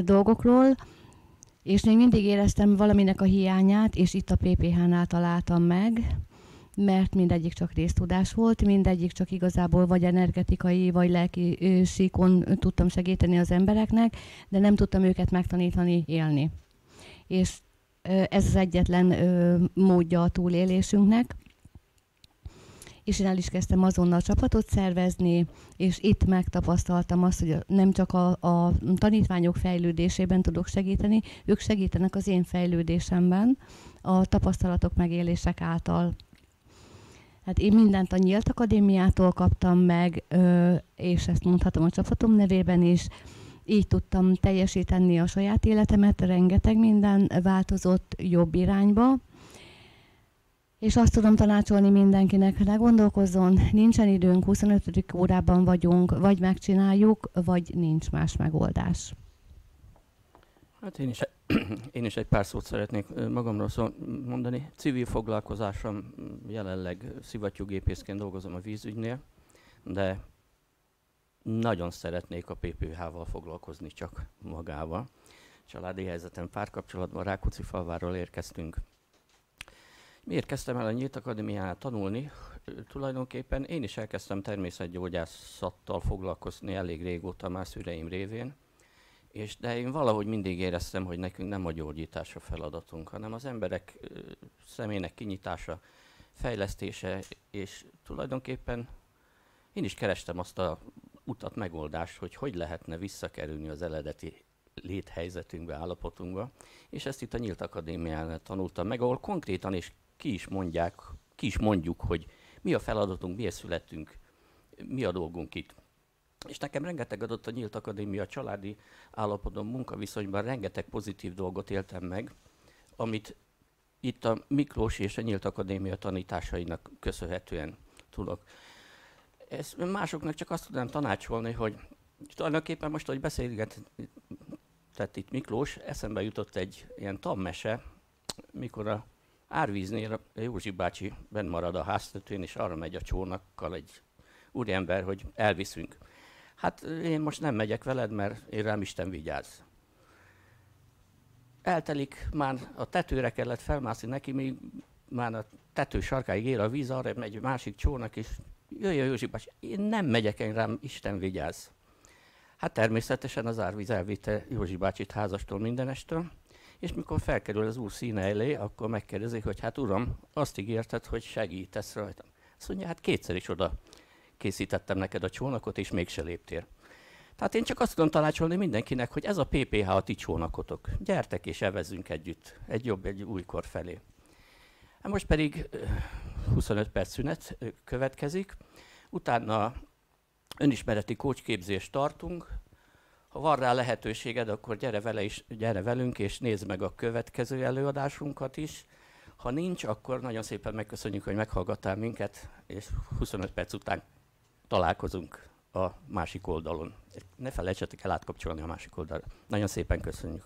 dolgokról, és még mindig éreztem valaminek a hiányát, és itt a PPH-nál találtam meg, mert mindegyik csak résztudás volt, mindegyik csak igazából vagy energetikai, vagy lelki síkon tudtam segíteni az embereknek, de nem tudtam őket megtanítani élni. És ez az egyetlen módja a túlélésünknek és én el is kezdtem azonnal csapatot szervezni, és itt megtapasztaltam azt, hogy nem csak a, a tanítványok fejlődésében tudok segíteni, ők segítenek az én fejlődésemben a tapasztalatok megélések által. Hát én mindent a Nyílt Akadémiától kaptam meg, és ezt mondhatom a csapatom nevében is, így tudtam teljesíteni a saját életemet, rengeteg minden változott jobb irányba, és azt tudom tanácsolni mindenkinek, ne gondolkozzon, nincsen időnk, 25. órában vagyunk, vagy megcsináljuk, vagy nincs más megoldás. Hát én is, én is egy pár szót szeretnék magamról szó mondani. Civil foglalkozásom jelenleg szivattyúgépészként dolgozom a vízügynél, de nagyon szeretnék a PPH-val foglalkozni csak magával. Családi helyzetem párkapcsolatban Rákóczi falváról érkeztünk Miért kezdtem el a Nyílt Akadémián tanulni? Tulajdonképpen én is elkezdtem természetgyógyászattal foglalkozni elég régóta már szüleim révén, és de én valahogy mindig éreztem, hogy nekünk nem a gyógyítás a feladatunk, hanem az emberek szemének kinyitása, fejlesztése, és tulajdonképpen én is kerestem azt a utat, megoldást, hogy hogy lehetne visszakerülni az eredeti léthelyzetünkbe, állapotunkba, és ezt itt a Nyílt Akadémián tanultam meg, ahol konkrétan és ki is mondják, ki is mondjuk, hogy mi a feladatunk, miért születtünk, mi a dolgunk itt. És nekem rengeteg adott a Nyílt Akadémia családi állapotom, munkaviszonyban rengeteg pozitív dolgot éltem meg, amit itt a Miklós és a Nyílt Akadémia tanításainak köszönhetően tudok. Ezt másoknak csak azt tudnám tanácsolni, hogy tulajdonképpen most, hogy beszélget, tehát itt Miklós, eszembe jutott egy ilyen tanmese, mikor a árvíznél Józsi bácsi benn marad a háztetőn, és arra megy a csónakkal egy úriember, hogy elviszünk. Hát én most nem megyek veled, mert én rám Isten vigyáz. Eltelik, már a tetőre kellett felmászni neki, még már a tető sarkáig ér a víz, arra megy másik csónak, és jöjjön Józsi bácsi, én nem megyek, én rám Isten vigyáz. Hát természetesen az árvíz elvitte Józsi bácsit házastól mindenestől, és mikor felkerül az úr színe elé, akkor megkérdezik, hogy hát uram, azt ígérted, hogy segítesz rajtam. Azt mondja, hát kétszer is oda készítettem neked a csónakot, és mégse léptél. Tehát én csak azt tudom tanácsolni mindenkinek, hogy ez a PPH a ti csónakotok. Gyertek és evezzünk együtt, egy jobb, egy újkor felé. Hát most pedig 25 perc szünet következik, utána önismereti kócsképzést tartunk, ha van rá lehetőséged, akkor gyere, vele is, gyere velünk, és nézd meg a következő előadásunkat is. Ha nincs, akkor nagyon szépen megköszönjük, hogy meghallgattál minket, és 25 perc után találkozunk a másik oldalon. Ne felejtsetek el átkapcsolni a másik oldalra. Nagyon szépen köszönjük.